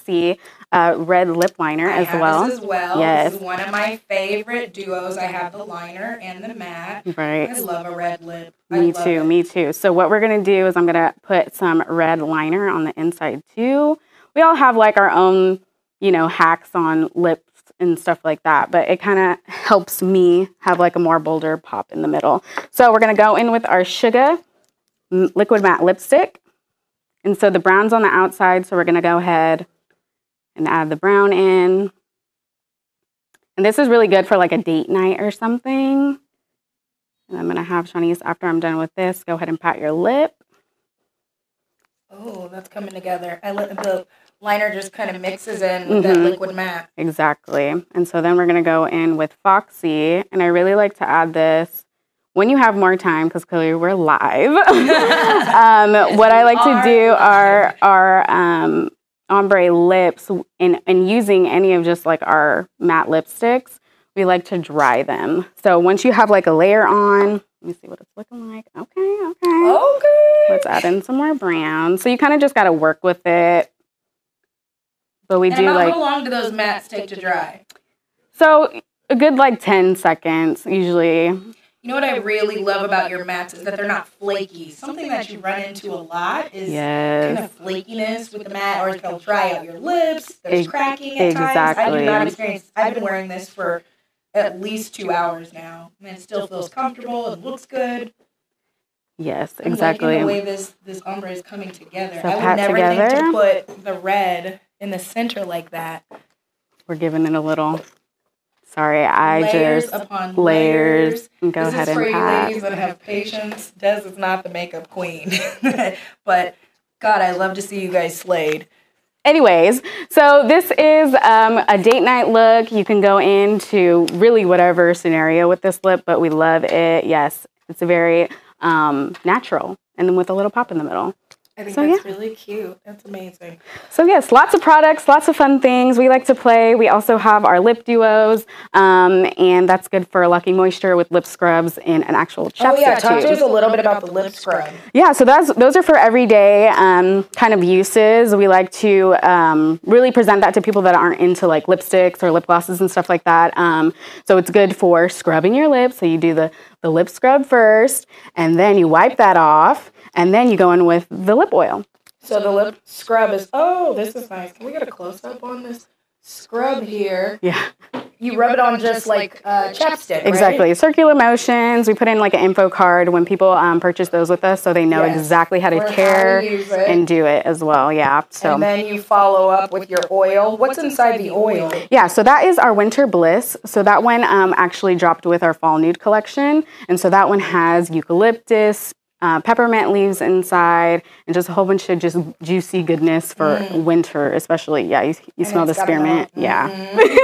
Foxy uh, red lip liner I as well. This as well. Yes. This is one of my favorite duos. I have the liner and the matte. Right. I love a red lip. I Me too, it. me too. So what we're gonna do is I'm gonna put some red liner on the inside too. We all have like our own, you know, hacks on lips and stuff like that, but it kind of helps me have like a more bolder pop in the middle. So we're gonna go in with our Sugar liquid matte lipstick. And so the brown's on the outside, so we're gonna go ahead and add the brown in. And this is really good for like a date night or something. And I'm gonna have Shanice, after I'm done with this, go ahead and pat your lip. Oh, that's coming together. I let the liner just kind of mixes in with that Mhm. liquid matte. Exactly. And so then we're gonna go in with Foxy. And I really like to add this when you have more time, because clearly we're live. um, what I like to do are are um, ombre lips and, and using any of just like our matte lipsticks, we like to dry them. So once you have like a layer on, let me see what it's looking like. Okay, okay. Okay. Let's add in some more brown. So you kind of just got to work with it. But we And do like how long do those mattes take to dry? so a good like 10 seconds usually. You know what I really love about your mattes is that they're not flaky. Something that you run into a lot is kind of flakiness with the mat, or it'll dry out your lips. There's cracking at times. I do not experience. I've been wearing this for at least two hours now, and it still feels comfortable and looks good. Yes, exactly. the way this this ombre is coming together. So I would never think together. to put the red in the center like that. We're giving it a little. Sorry, I layers just upon layers. layers. and go this ahead is for and pat. ladies that have patience. Des is not the makeup queen, but God, I love to see you guys slayed. Anyways, so this is um, a date night look. You can go into really whatever scenario with this lip, but we love it. Yes, it's a very um, natural, and then with a little pop in the middle. I think So, that's yeah. really cute. That's amazing. So yes, lots of products, lots of fun things. We like to play. We also have our lip duos, um, and that's good for lucky moisture with lip scrubs and an actual chapstick Oh yeah, talk to us a little bit about the lip scrub. Yeah, so that's those are for everyday um, kind of uses. We like to um, really present that to people that aren't into like lipsticks or lip glosses and stuff like that. Um, so it's good for scrubbing your lips. So you do the the lip scrub first, and then you wipe that off, and then you go in with the lip oil. So the lip scrub is oh, this is nice. Can we get a close up on this scrub here? Yeah. You rub it on just like uh, chapstick, right? Exactly. Circular motions. We put in like an info card when people um, purchase those with us so they know Yes. exactly how to Or how to care and do it as well. Yeah. So. And then you follow up with your oil. What's inside the oil? Yeah, so that is our Winter Bliss. So that one um, actually dropped with our Fall Nude collection. And so that one has eucalyptus, uh, peppermint leaves inside, and just a whole bunch of just juicy goodness for winter, especially. Yeah, you, you smell the Mm. it's got a spearmint. metal- Yeah.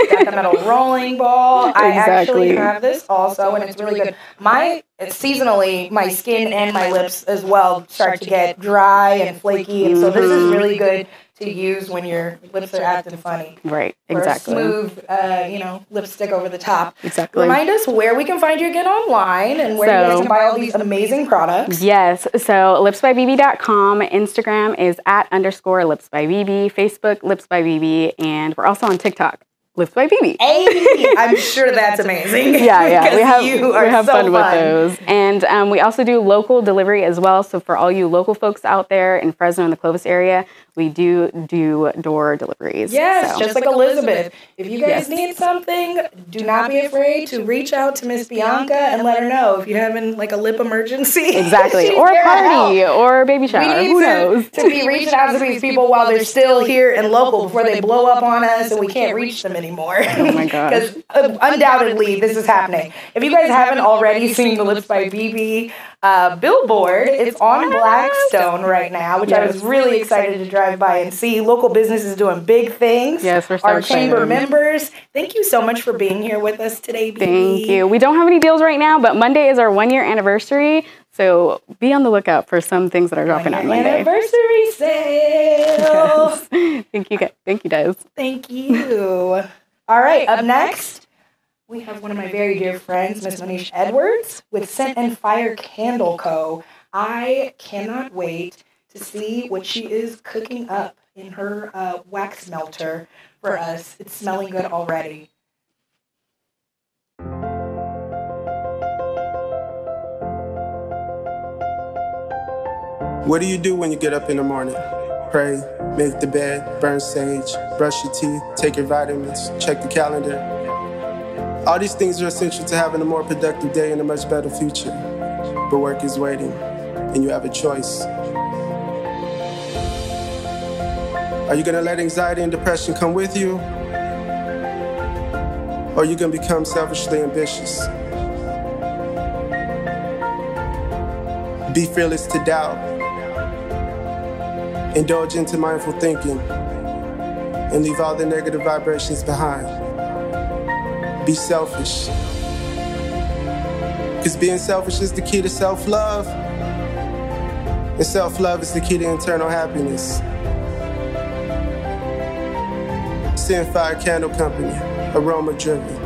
Got the metal rolling ball. I actually have this also, and it's really good. My seasonally, my skin and my lips as well start to get dry and flaky, and so this is Mm-hmm. really good to use when your lips are acting funny. Right, For a exactly. smooth, uh, you know, lipstick over the top. Exactly. Remind us where we can find you again online and where you guys can buy all these amazing products. Yes. So lipsbybb.com. Instagram is at underscore lips by BB. Facebook lips by BB. And we're also on TikTok. Lips my BB. Hey, I'm sure that's amazing. yeah, yeah. We have you are we have so fun, with those, and um, we also do local delivery as well. So for all you local folks out there in Fresno and the Clovis area, we do do door deliveries. Yes, So- just like Elizabeth. If you guys need something, do not be afraid to reach out to Miss Bianca and let her know if you're having like a lip emergency. exactly, or a party, or a baby shower. We need Who to, knows? to be reaching out to these people while they're still here and local before they blow up on us and we can't reach them anymore. Oh my gosh. Because uh, undoubtedly this is happening. If you guys haven't already seen the Lips by BB uh, billboard, it's on Blackstone right now, which I was really excited to drive by and see. Local businesses doing big things. Yes, we're so Our chamber members, thank you so much for being here with us today, BB. Thank you. We don't have any deals right now, but Monday is our one year anniversary. So be on the lookout for some things that are dropping on Monday. Anniversary sale. Thank you. guys. Thank you, guys. Thank you. All right, up next, we have one of my very dear friends, Miss Manish Edwards, with Scent and Fire Candle Co. I cannot wait to see what she is cooking up in her uh, wax melter for us. It's smelling good already. What do you do when you get up in the morning? Pray, make the bed, burn sage, brush your teeth, take your vitamins, check the calendar. All these things are essential to having a more productive day and a much better future. But work is waiting, and you have a choice. Are you gonna let anxiety and depression come with you? Or are you gonna become selfishly ambitious? Be fearless to doubt. Indulge into mindful thinking and leave all the negative vibrations behind. Be selfish. Because being selfish is the key to self love. And self love is the key to internal happiness. Sin Fire Candle Company, aroma driven.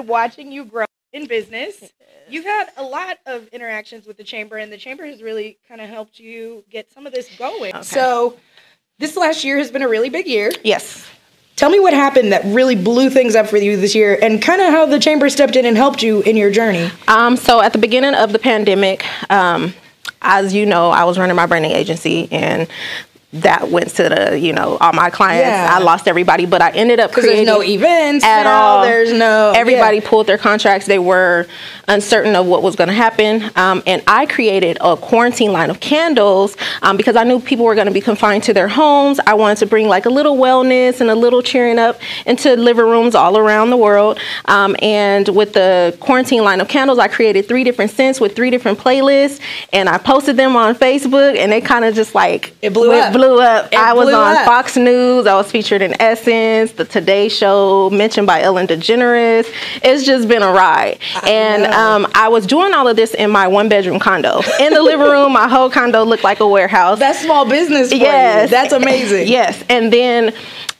Watching you grow in business. You've had a lot of interactions with the chamber, and the chamber has really kind of helped you get some of this going. So, this last year has been a really big year. Yes. Tell me what happened that really blew things up for you this year, and kind of how the chamber stepped in and helped you in your journey. Um, so at the beginning of the pandemic, um, as you know, I was running my branding agency, and that went to the you know all my clients. Yeah. I lost everybody, but I ended up Because there's creating no events at now, all. There's no Everybody yeah. pulled their contracts. They were uncertain of what was going to happen, um, and I created a quarantine line of candles um, because I knew people were going to be confined to their homes. I wanted to bring like a little wellness and a little cheering up into living rooms all around the world. Um, and with the quarantine line of candles, I created three different scents with three different playlists, and I posted them on Facebook, and they kind of just like It blew went- up. Blew up. It I was on up. Fox News. I was featured in Essence, The Today Show, mentioned by Ellen DeGeneres. It's just been a ride. and um, I was doing all of this in my one bedroom condo. In the living room, my whole condo looked like a warehouse. That's small business Yes. you. That's amazing. Yes. And then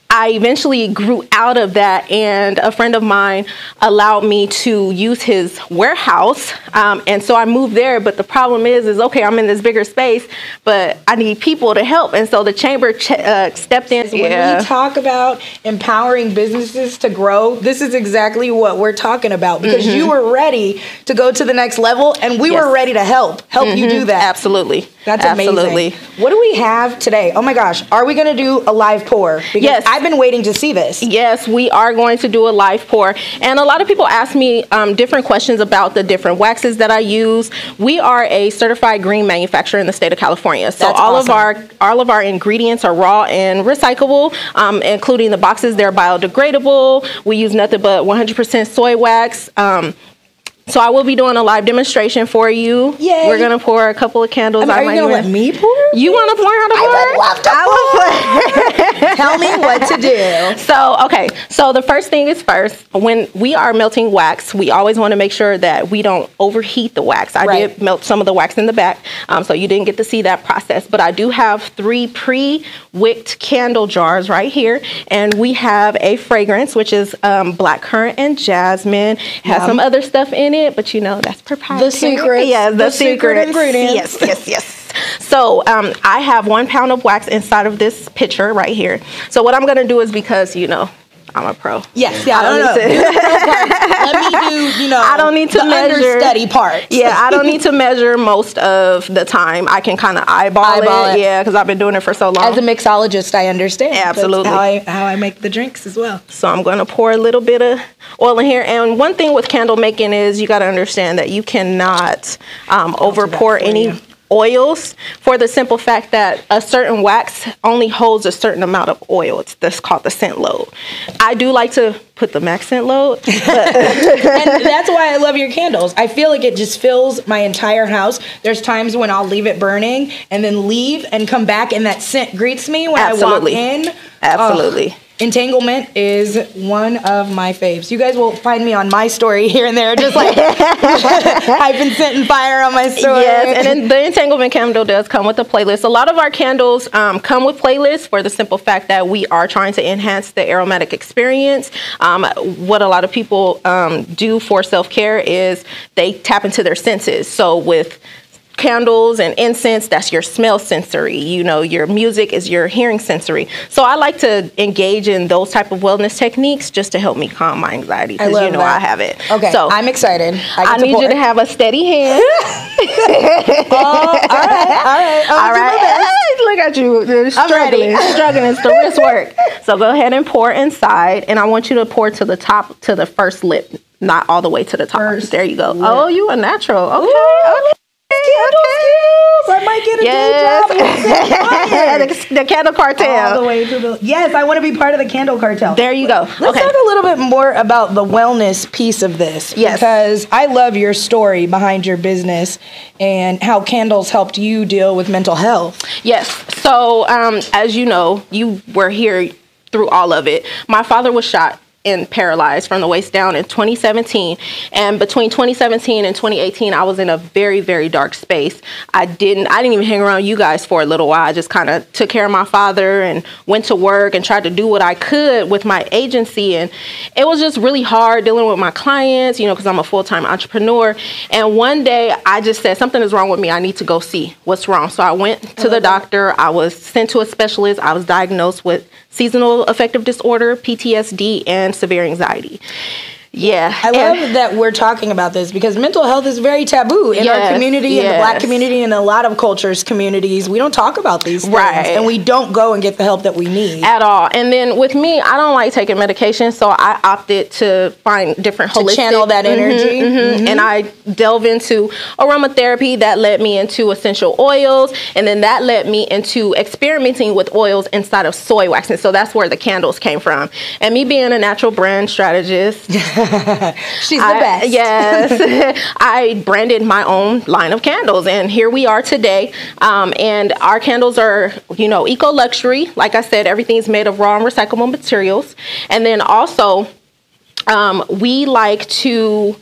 I eventually grew out of that, and a friend of mine allowed me to use his warehouse, um, and so I moved there. But the problem is, is okay, I'm in this bigger space, but I need people to help, and so the chamber ch- uh, stepped in. When we talk about empowering businesses to grow, this is exactly what we're talking about because you were ready to go to the next level and we Yes. were ready to help, help you do that. Absolutely. That's Absolutely. amazing. What do we have today? Oh my gosh, are we going to do a live pour? Because Yes. I've been waiting to see this. Yes, we are going to do a live pour. And a lot of people ask me um, different questions about the different waxes that I use. We are a certified green manufacturer in the state of California. So That's all awesome. of our all of our ingredients are raw and recyclable, um, including the boxes. They're biodegradable. We use nothing but 100% soy wax. Um, so I will be doing a live demonstration for you. Yay. We're gonna pour a couple of candles. I mean, are you to let me pour? You want to pour how to pour? I would love to pour. Tell me what to do. So, okay. So the first thing is first, when we are melting wax, we always want to make sure that we don't overheat the wax. I Right. did melt some of the wax in the back, um, so you didn't get to see that process. But I do have three pre-wicked candle jars right here, and we have a fragrance which is um, black currant and jasmine. Has Yum. some other stuff in it, but you know that's proprietary. secrets, Yeah, the, the secret secrets. ingredients. Yes, yes, yes. So um, I have one pound of wax inside of this pitcher right here. So what I'm gonna do is because you know I'm a pro. Yes, yeah, I don't need to- pro part. Let me do, you know, I don't need to measure. understudy part. Yeah, I don't need to measure most of the time. I can kind of eyeball, Eyeball it. it. Yeah, because I've been doing it for so long. As a mixologist, I understand. Absolutely. how I, how I make the drinks as well. So I'm going to pour a little bit of oil in here. And one thing with candle making is you got to understand that you cannot um, over pour any you. Oils for the simple fact that a certain wax only holds a certain amount of oil. It's that's called the scent load. I do like to put the max scent load, but and that's why I love your candles. I feel like it just fills my entire house. There's times when I'll leave it burning and then leave and come back, and that scent greets me when Absolutely. I walk in. Absolutely. Ugh. Entanglement is one of my faves. You guys will find me on my story here and there, just like I've been setting fire on my story. Yes, and then the entanglement candle does come with a playlist. A lot of our candles um, come with playlists for the simple fact that we are trying to enhance the aromatic experience. Um, what a lot of people um, do for self care is they tap into their senses. So with candles and incense that's your smell sensory you know your music is your hearing sensory so i like to engage in those type of wellness techniques just to help me calm my anxiety because you know that. i have it Okay, so I'm excited. I, get need you to have a steady hand. Oh, all right, all right, All right. Look at you. You're struggling. struggling. It's the wrist work. So go ahead and pour inside. And I want you to pour to the top, to the first lip, not all the way to the top. First there you go. Oh, lip. Oh, you a natural. Okay. Ooh. okay. I might get a Yes. day job. the, the candle cartel. All the way to the. Yes, I want to be part of the candle cartel. There you go. Let's okay. talk a little bit more about the wellness piece of this. Yes. Because I love your story behind your business and how candles helped you deal with mental health. Yes. So, um, as you know, you were here through all of it. My father was shot and paralyzed from the waist down in 2017. And between 2017 and 2018, I was in a very, very dark space. I didn't, I didn't even hang around you guys for a little while. I just kind of took care of my father and went to work and tried to do what I could with my agency. And it was just really hard dealing with my clients, you know, because I'm a full-time entrepreneur. And one day I just said, something is wrong with me. I need to go see what's wrong. So I went to the doctor. I was sent to a specialist. I was diagnosed with seasonal affective disorder, PTSD, and severe anxiety. Yeah. I and- love that we're talking about this because mental health is very taboo in our Yes, community, in the black community, and a lot of cultures, communities. We don't talk about these things, Right. and we don't go and get the help that we need. at all. And then with me, I don't like taking medication, so I opted to find different To holistic channel that Mhm, energy. mhm. Mhm. And I delve into aromatherapy that led me into essential oils, and then that led me into experimenting with oils inside of soy wax. And so that's where the candles came from. And me being a natural brand strategist, she's I- the best. Yes, I branded my own line of candles, and here we are today. Um, and our candles are, you know, eco luxury. Like I said, everything's made of raw and recyclable materials. And then also, um, we like to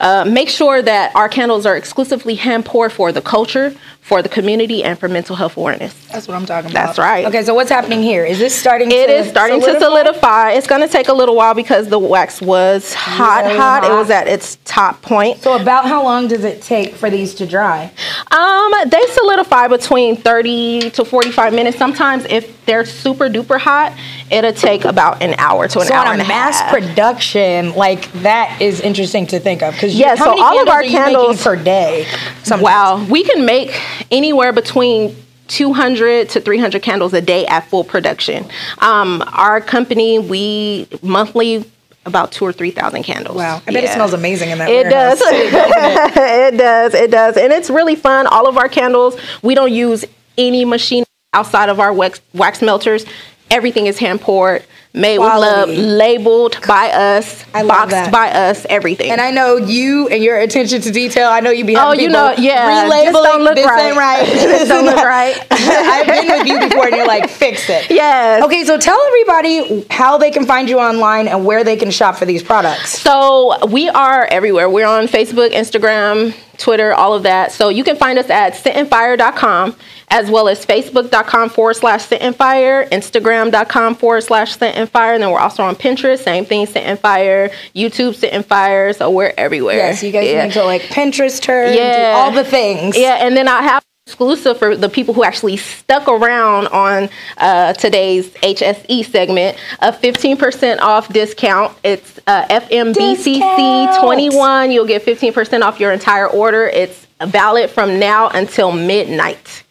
uh, make sure that our candles are exclusively hand poured for the culture, for the community, and for mental health awareness. That's what I'm talking about. That's right. Okay, so what's happening here? Is this starting? It is starting to solidify. It's going to take a little while because the wax was hot, Really hot. It was at its top point. So about how long does it take for these to dry? Um, they solidify between 30 to 45 minutes. Sometimes if they're super duper hot, it'll take about an hour to an so hour on and a mass half. production, like that is interesting to think of because Yeah, so all of our are you making candles- per day. Wow, we can make anywhere between 200 to 300 candles a day at full production. Um, our company, we monthly about two or three thousand candles. Wow, I bet it smells amazing in that. It warehouse. does. it does. It does. And it's really fun. All of our candles, we don't use any machine outside of our wax, wax melters. Everything is hand poured, made with love, labeled by us, I boxed that. by us, everything. And I know you and your attention to detail. I know you be Oh, having you know, yeah, relabeling. this don't look this right. ain't right. This don't look right. I've been with you before, and you're like, fix it. Yes. Okay, so tell everybody how they can find you online and where they can shop for these products. So we are everywhere. We're on Facebook, Instagram, Twitter, all of that. So you can find us at scentandfire.com as well as facebook.com forward slash scent and fire, instagram.com forward slash scent and fire. And then we're also on Pinterest, same thing, scent and fire, YouTube, scent and fire. So we're everywhere. Yeah, so you guys yeah. to like Pinterest her, Yeah. all the things. Yeah, and then I have exclusive for the people who actually stuck around on uh, today's HSE segment a 15% off discount. It's uh, FMBCC21. You'll get 15% off your entire order. It's valid from now until midnight.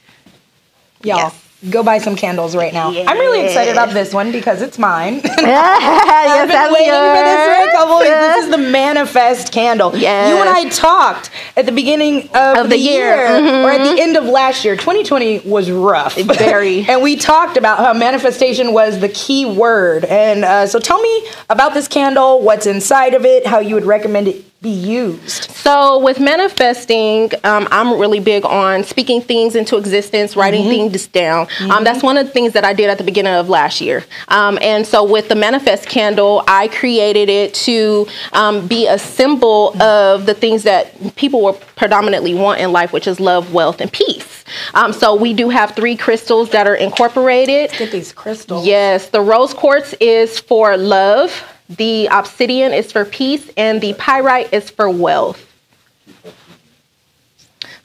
Y'all, go buy some candles right now. I'm really excited about this one because it's mine. I've yes, been waiting for this for a couple. This is the manifest candle. Yes. You and I talked at the beginning of, Of the, the year. year, Mhm. or at the end of last year. 2020 was rough. Very. and we talked about how manifestation was the key word. And uh, so tell me about this candle, what's inside of it, how you would recommend it be used. So with manifesting, um, I'm really big on speaking things into existence, writing Mm-hmm. things down. Um, that's one of the things that I did at the beginning of last year. Um, and so with the manifest candle, I created it to um, be a symbol of the things that people will predominantly want in life, which is love, wealth, and peace. Um, so we do have three crystals that are incorporated. Get these crystals. Yes, the rose quartz is for love, the obsidian is for peace, and the pyrite is for wealth.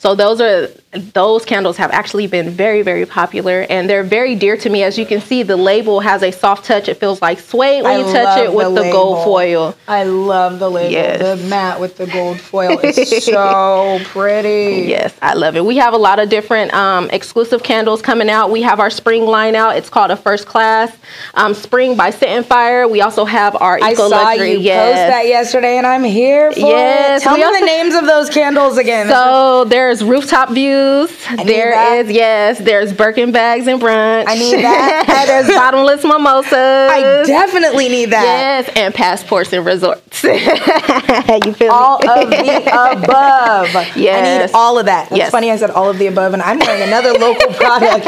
So those are those candles have actually been very very popular and they're very dear to me. As you can see, the label has a soft touch. It feels like suede when I you touch it with the the, gold foil. I love the label. Yes. The matte with the gold foil is so pretty. Yes, I love it. We have a lot of different um, exclusive candles coming out. We have our spring line out. It's called a first class um, spring by Scent and Fire. We also have our I eco saw luxury. you yes. post that yesterday, and I'm here for Yes, it. Tell we me also- the names of those candles again. So there's rooftop views. There yes. There's Birkin bags and brunch. I need that. there's bottomless mimosas. I definitely need that. Yes, and passports and resorts. you feel All me? of the above. Yes, I need all of that. It's Yes. funny I said all of the above, and I'm wearing another local product.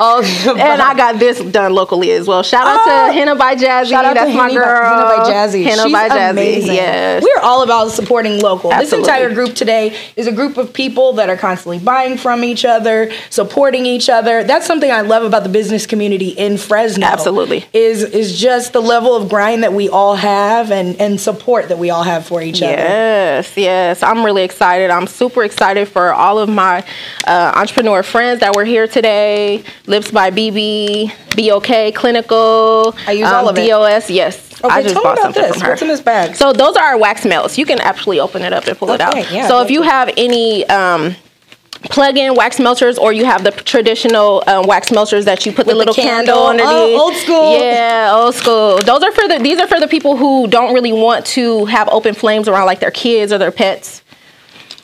All of the above. And I got this done locally as well. Shout out Oh. to Henna by Jazzy. Shout out That's to my Henna by- girl. Henna by Jazzy. Henna She's by Jazzy. amazing. Yes. We're all about supporting local. Absolutely. This entire group today is a group of people that are constantly buying from each other, supporting each other. That's something I love about the business community in Fresno. Absolutely. Is is just the level of grind that we all have and and support that we all have for each other. Yes, yes. I'm really excited. I'm super excited for all of my uh, entrepreneur friends that were here today. Lips by BB, BOK, Clinical. I use all of it. DOS, yes. Okay, I just tell me bought about something this. from her. What's in this bag? So those are our wax melts. You can actually open it up and pull it out. Yeah, so if you have any um, plug-in wax melters, or you have the traditional um, wax melters that you put the With the little candle. candle, underneath. Oh, old school. Yeah, old school. Those are for the. These are for the people who don't really want to have open flames around like their kids or their pets.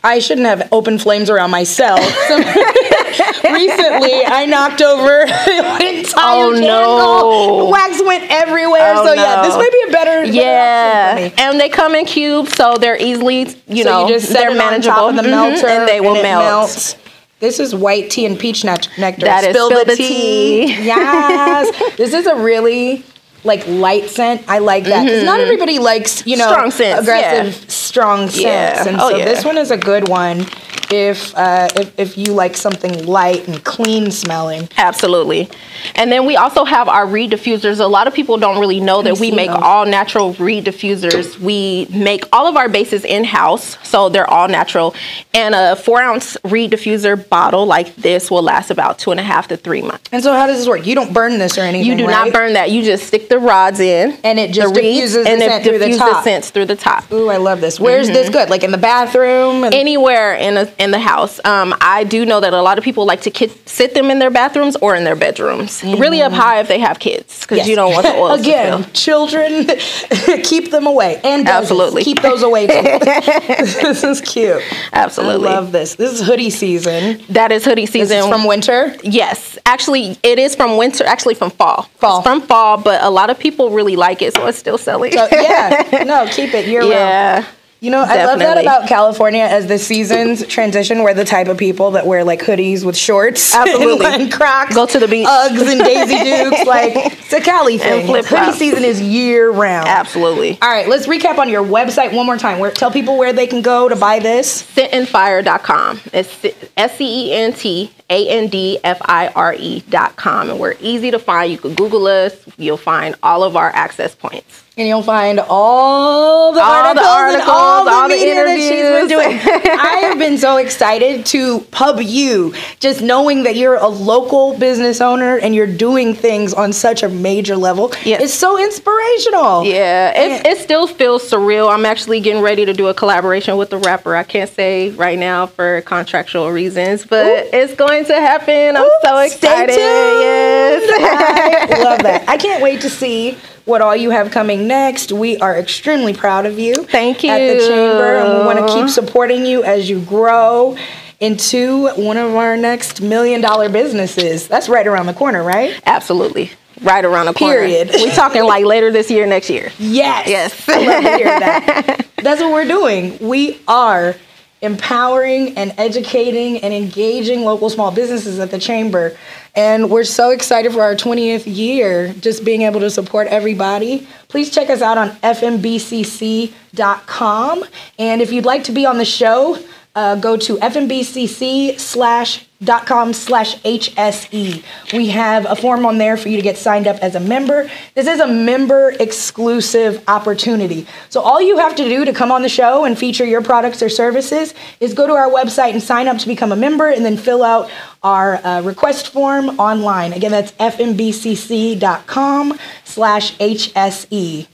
I shouldn't have open flames around myself. So recently, I knocked over an entire Oh, candle. no. Wax went everywhere. Oh, so yeah, no. this might be a better. better Yeah, me. and they come in cubes, so they're easily, you so know, you just set they're manageable, on top of the Mhm, and they will it melt. melts. This is white tea and peach nectar. That is Spill, Spill the, the tea. tea. yes, this is a really like light scent. I like that because not everybody likes you know Mm-hmm. Strong scents, aggressive, strong scents, Yeah. and Oh, so yeah. this one is a good one. If, uh, if if you like something light and clean smelling, Absolutely. And then we also have our reed diffusers. A lot of people don't really know that we make those. all natural reed diffusers. We make all of our bases in house, so they're all natural. And a four ounce reed diffuser bottle like this will last about two and a half to three months. and so how does this work? You don't burn this or anything. You do right? not burn that. You just stick the rods in, And it just the reeds, diffuses the and scent it through the diffuses top. scents through the top. Ooh, I love this. Where's this good? Like in the bathroom? And Anywhere in a, in the house. Um, I do know that a lot of people like to ki- sit them in their bathrooms or in their bedrooms. Really up high if they have kids, because Yes. you don't want the oils to Again, children, keep them away. And. Absolutely. Keep those away this is cute. Absolutely. I love this. This is hoodie season. That is hoodie season. is from winter. yes, actually, it is from winter. Actually, from fall. Fall. It's from fall, but a lot of people really like it, so it's still selling. So, yeah. No, keep it year round. yeah. You know, I love that about California as the seasons transition. We're the type of people that wear like hoodies with shorts, Absolutely. and, Crocs, Go to the beach. Uggs and Daisy Dukes. Like it's a Cali thing. Hoodie season is year round. Absolutely. All right, let's recap on your website one more time. Where tell people where they can go to buy this. Scentandfire.com. It's S C E N T A N D F I R E.com. And we're easy to find. You can Google us, you'll find all of our access points. And you'll find all the All the articles, and all the, all the media that she's been doing. interviews. I have been so excited to pub you, just knowing that you're a local business owner and you're doing things on such a major level. Yes. It's so inspirational. Yeah, it, it still feels surreal. I'm actually getting ready to do a collaboration with the rapper. I can't say right now for contractual reasons, but it's going to happen. I'm so Stay excited. Yes. I love that. I can't wait to see what all you have coming next. We are extremely proud of you. Thank you. At the chamber, and we want to keep supporting you as you grow into one of our next million dollar businesses. That's right around the corner, right? Absolutely. Right around the corner. Period. we talking like later this year, next year. Yes. Yes. I love to hear that. That's what we're doing. We are empowering and educating and engaging local small businesses at the chamber. And we're so excited for our 20th year, just being able to support everybody. Please check us out on fmbcc.com. And if you'd like to be on the show, uh, go to fmbcc slash dot com slash hse we have a form on there for you to get signed up as a member. This is a member exclusive opportunity. So all you have to do to come on the show and feature your products or services is go to our website and sign up to become a member and then fill out our uh, request form online. Again that's fmbcc.com slash hse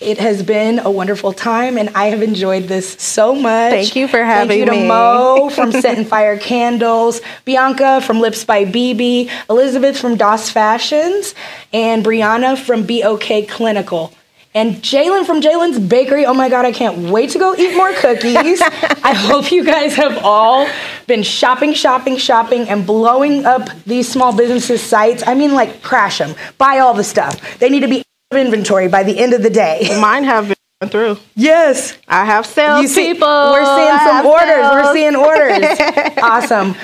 it has been a wonderful time, and I have enjoyed this so much. Thank you for Thank having you to me. Mo from Scent and Fire Candles, Bianca from Lips by BB, Elizabeth from DOS Fashions, and Brianna from BOK Clinical. And Jalen from Jalen's Bakery. Oh my God, I can't wait to go eat more cookies. I hope you guys have all been shopping, shopping, shopping, and blowing up these small businesses' sites. I mean, like, crash them, buy all the stuff. They need to be inventory by the end of the day. Mine have been going through. Yes. I have sales You see, people. we're seeing some orders. We're seeing orders. awesome.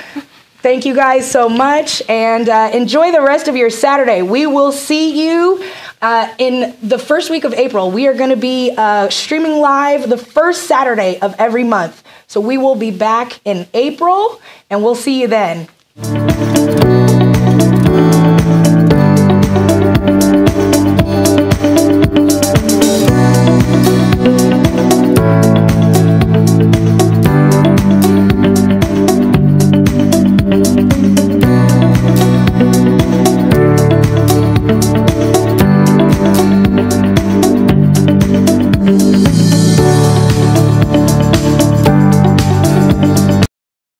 Thank you guys so much and uh, enjoy the rest of your Saturday. We will see you uh, in the first week of April. We are going to be uh, streaming live the first Saturday of every month. So we will be back in April and we'll see you then.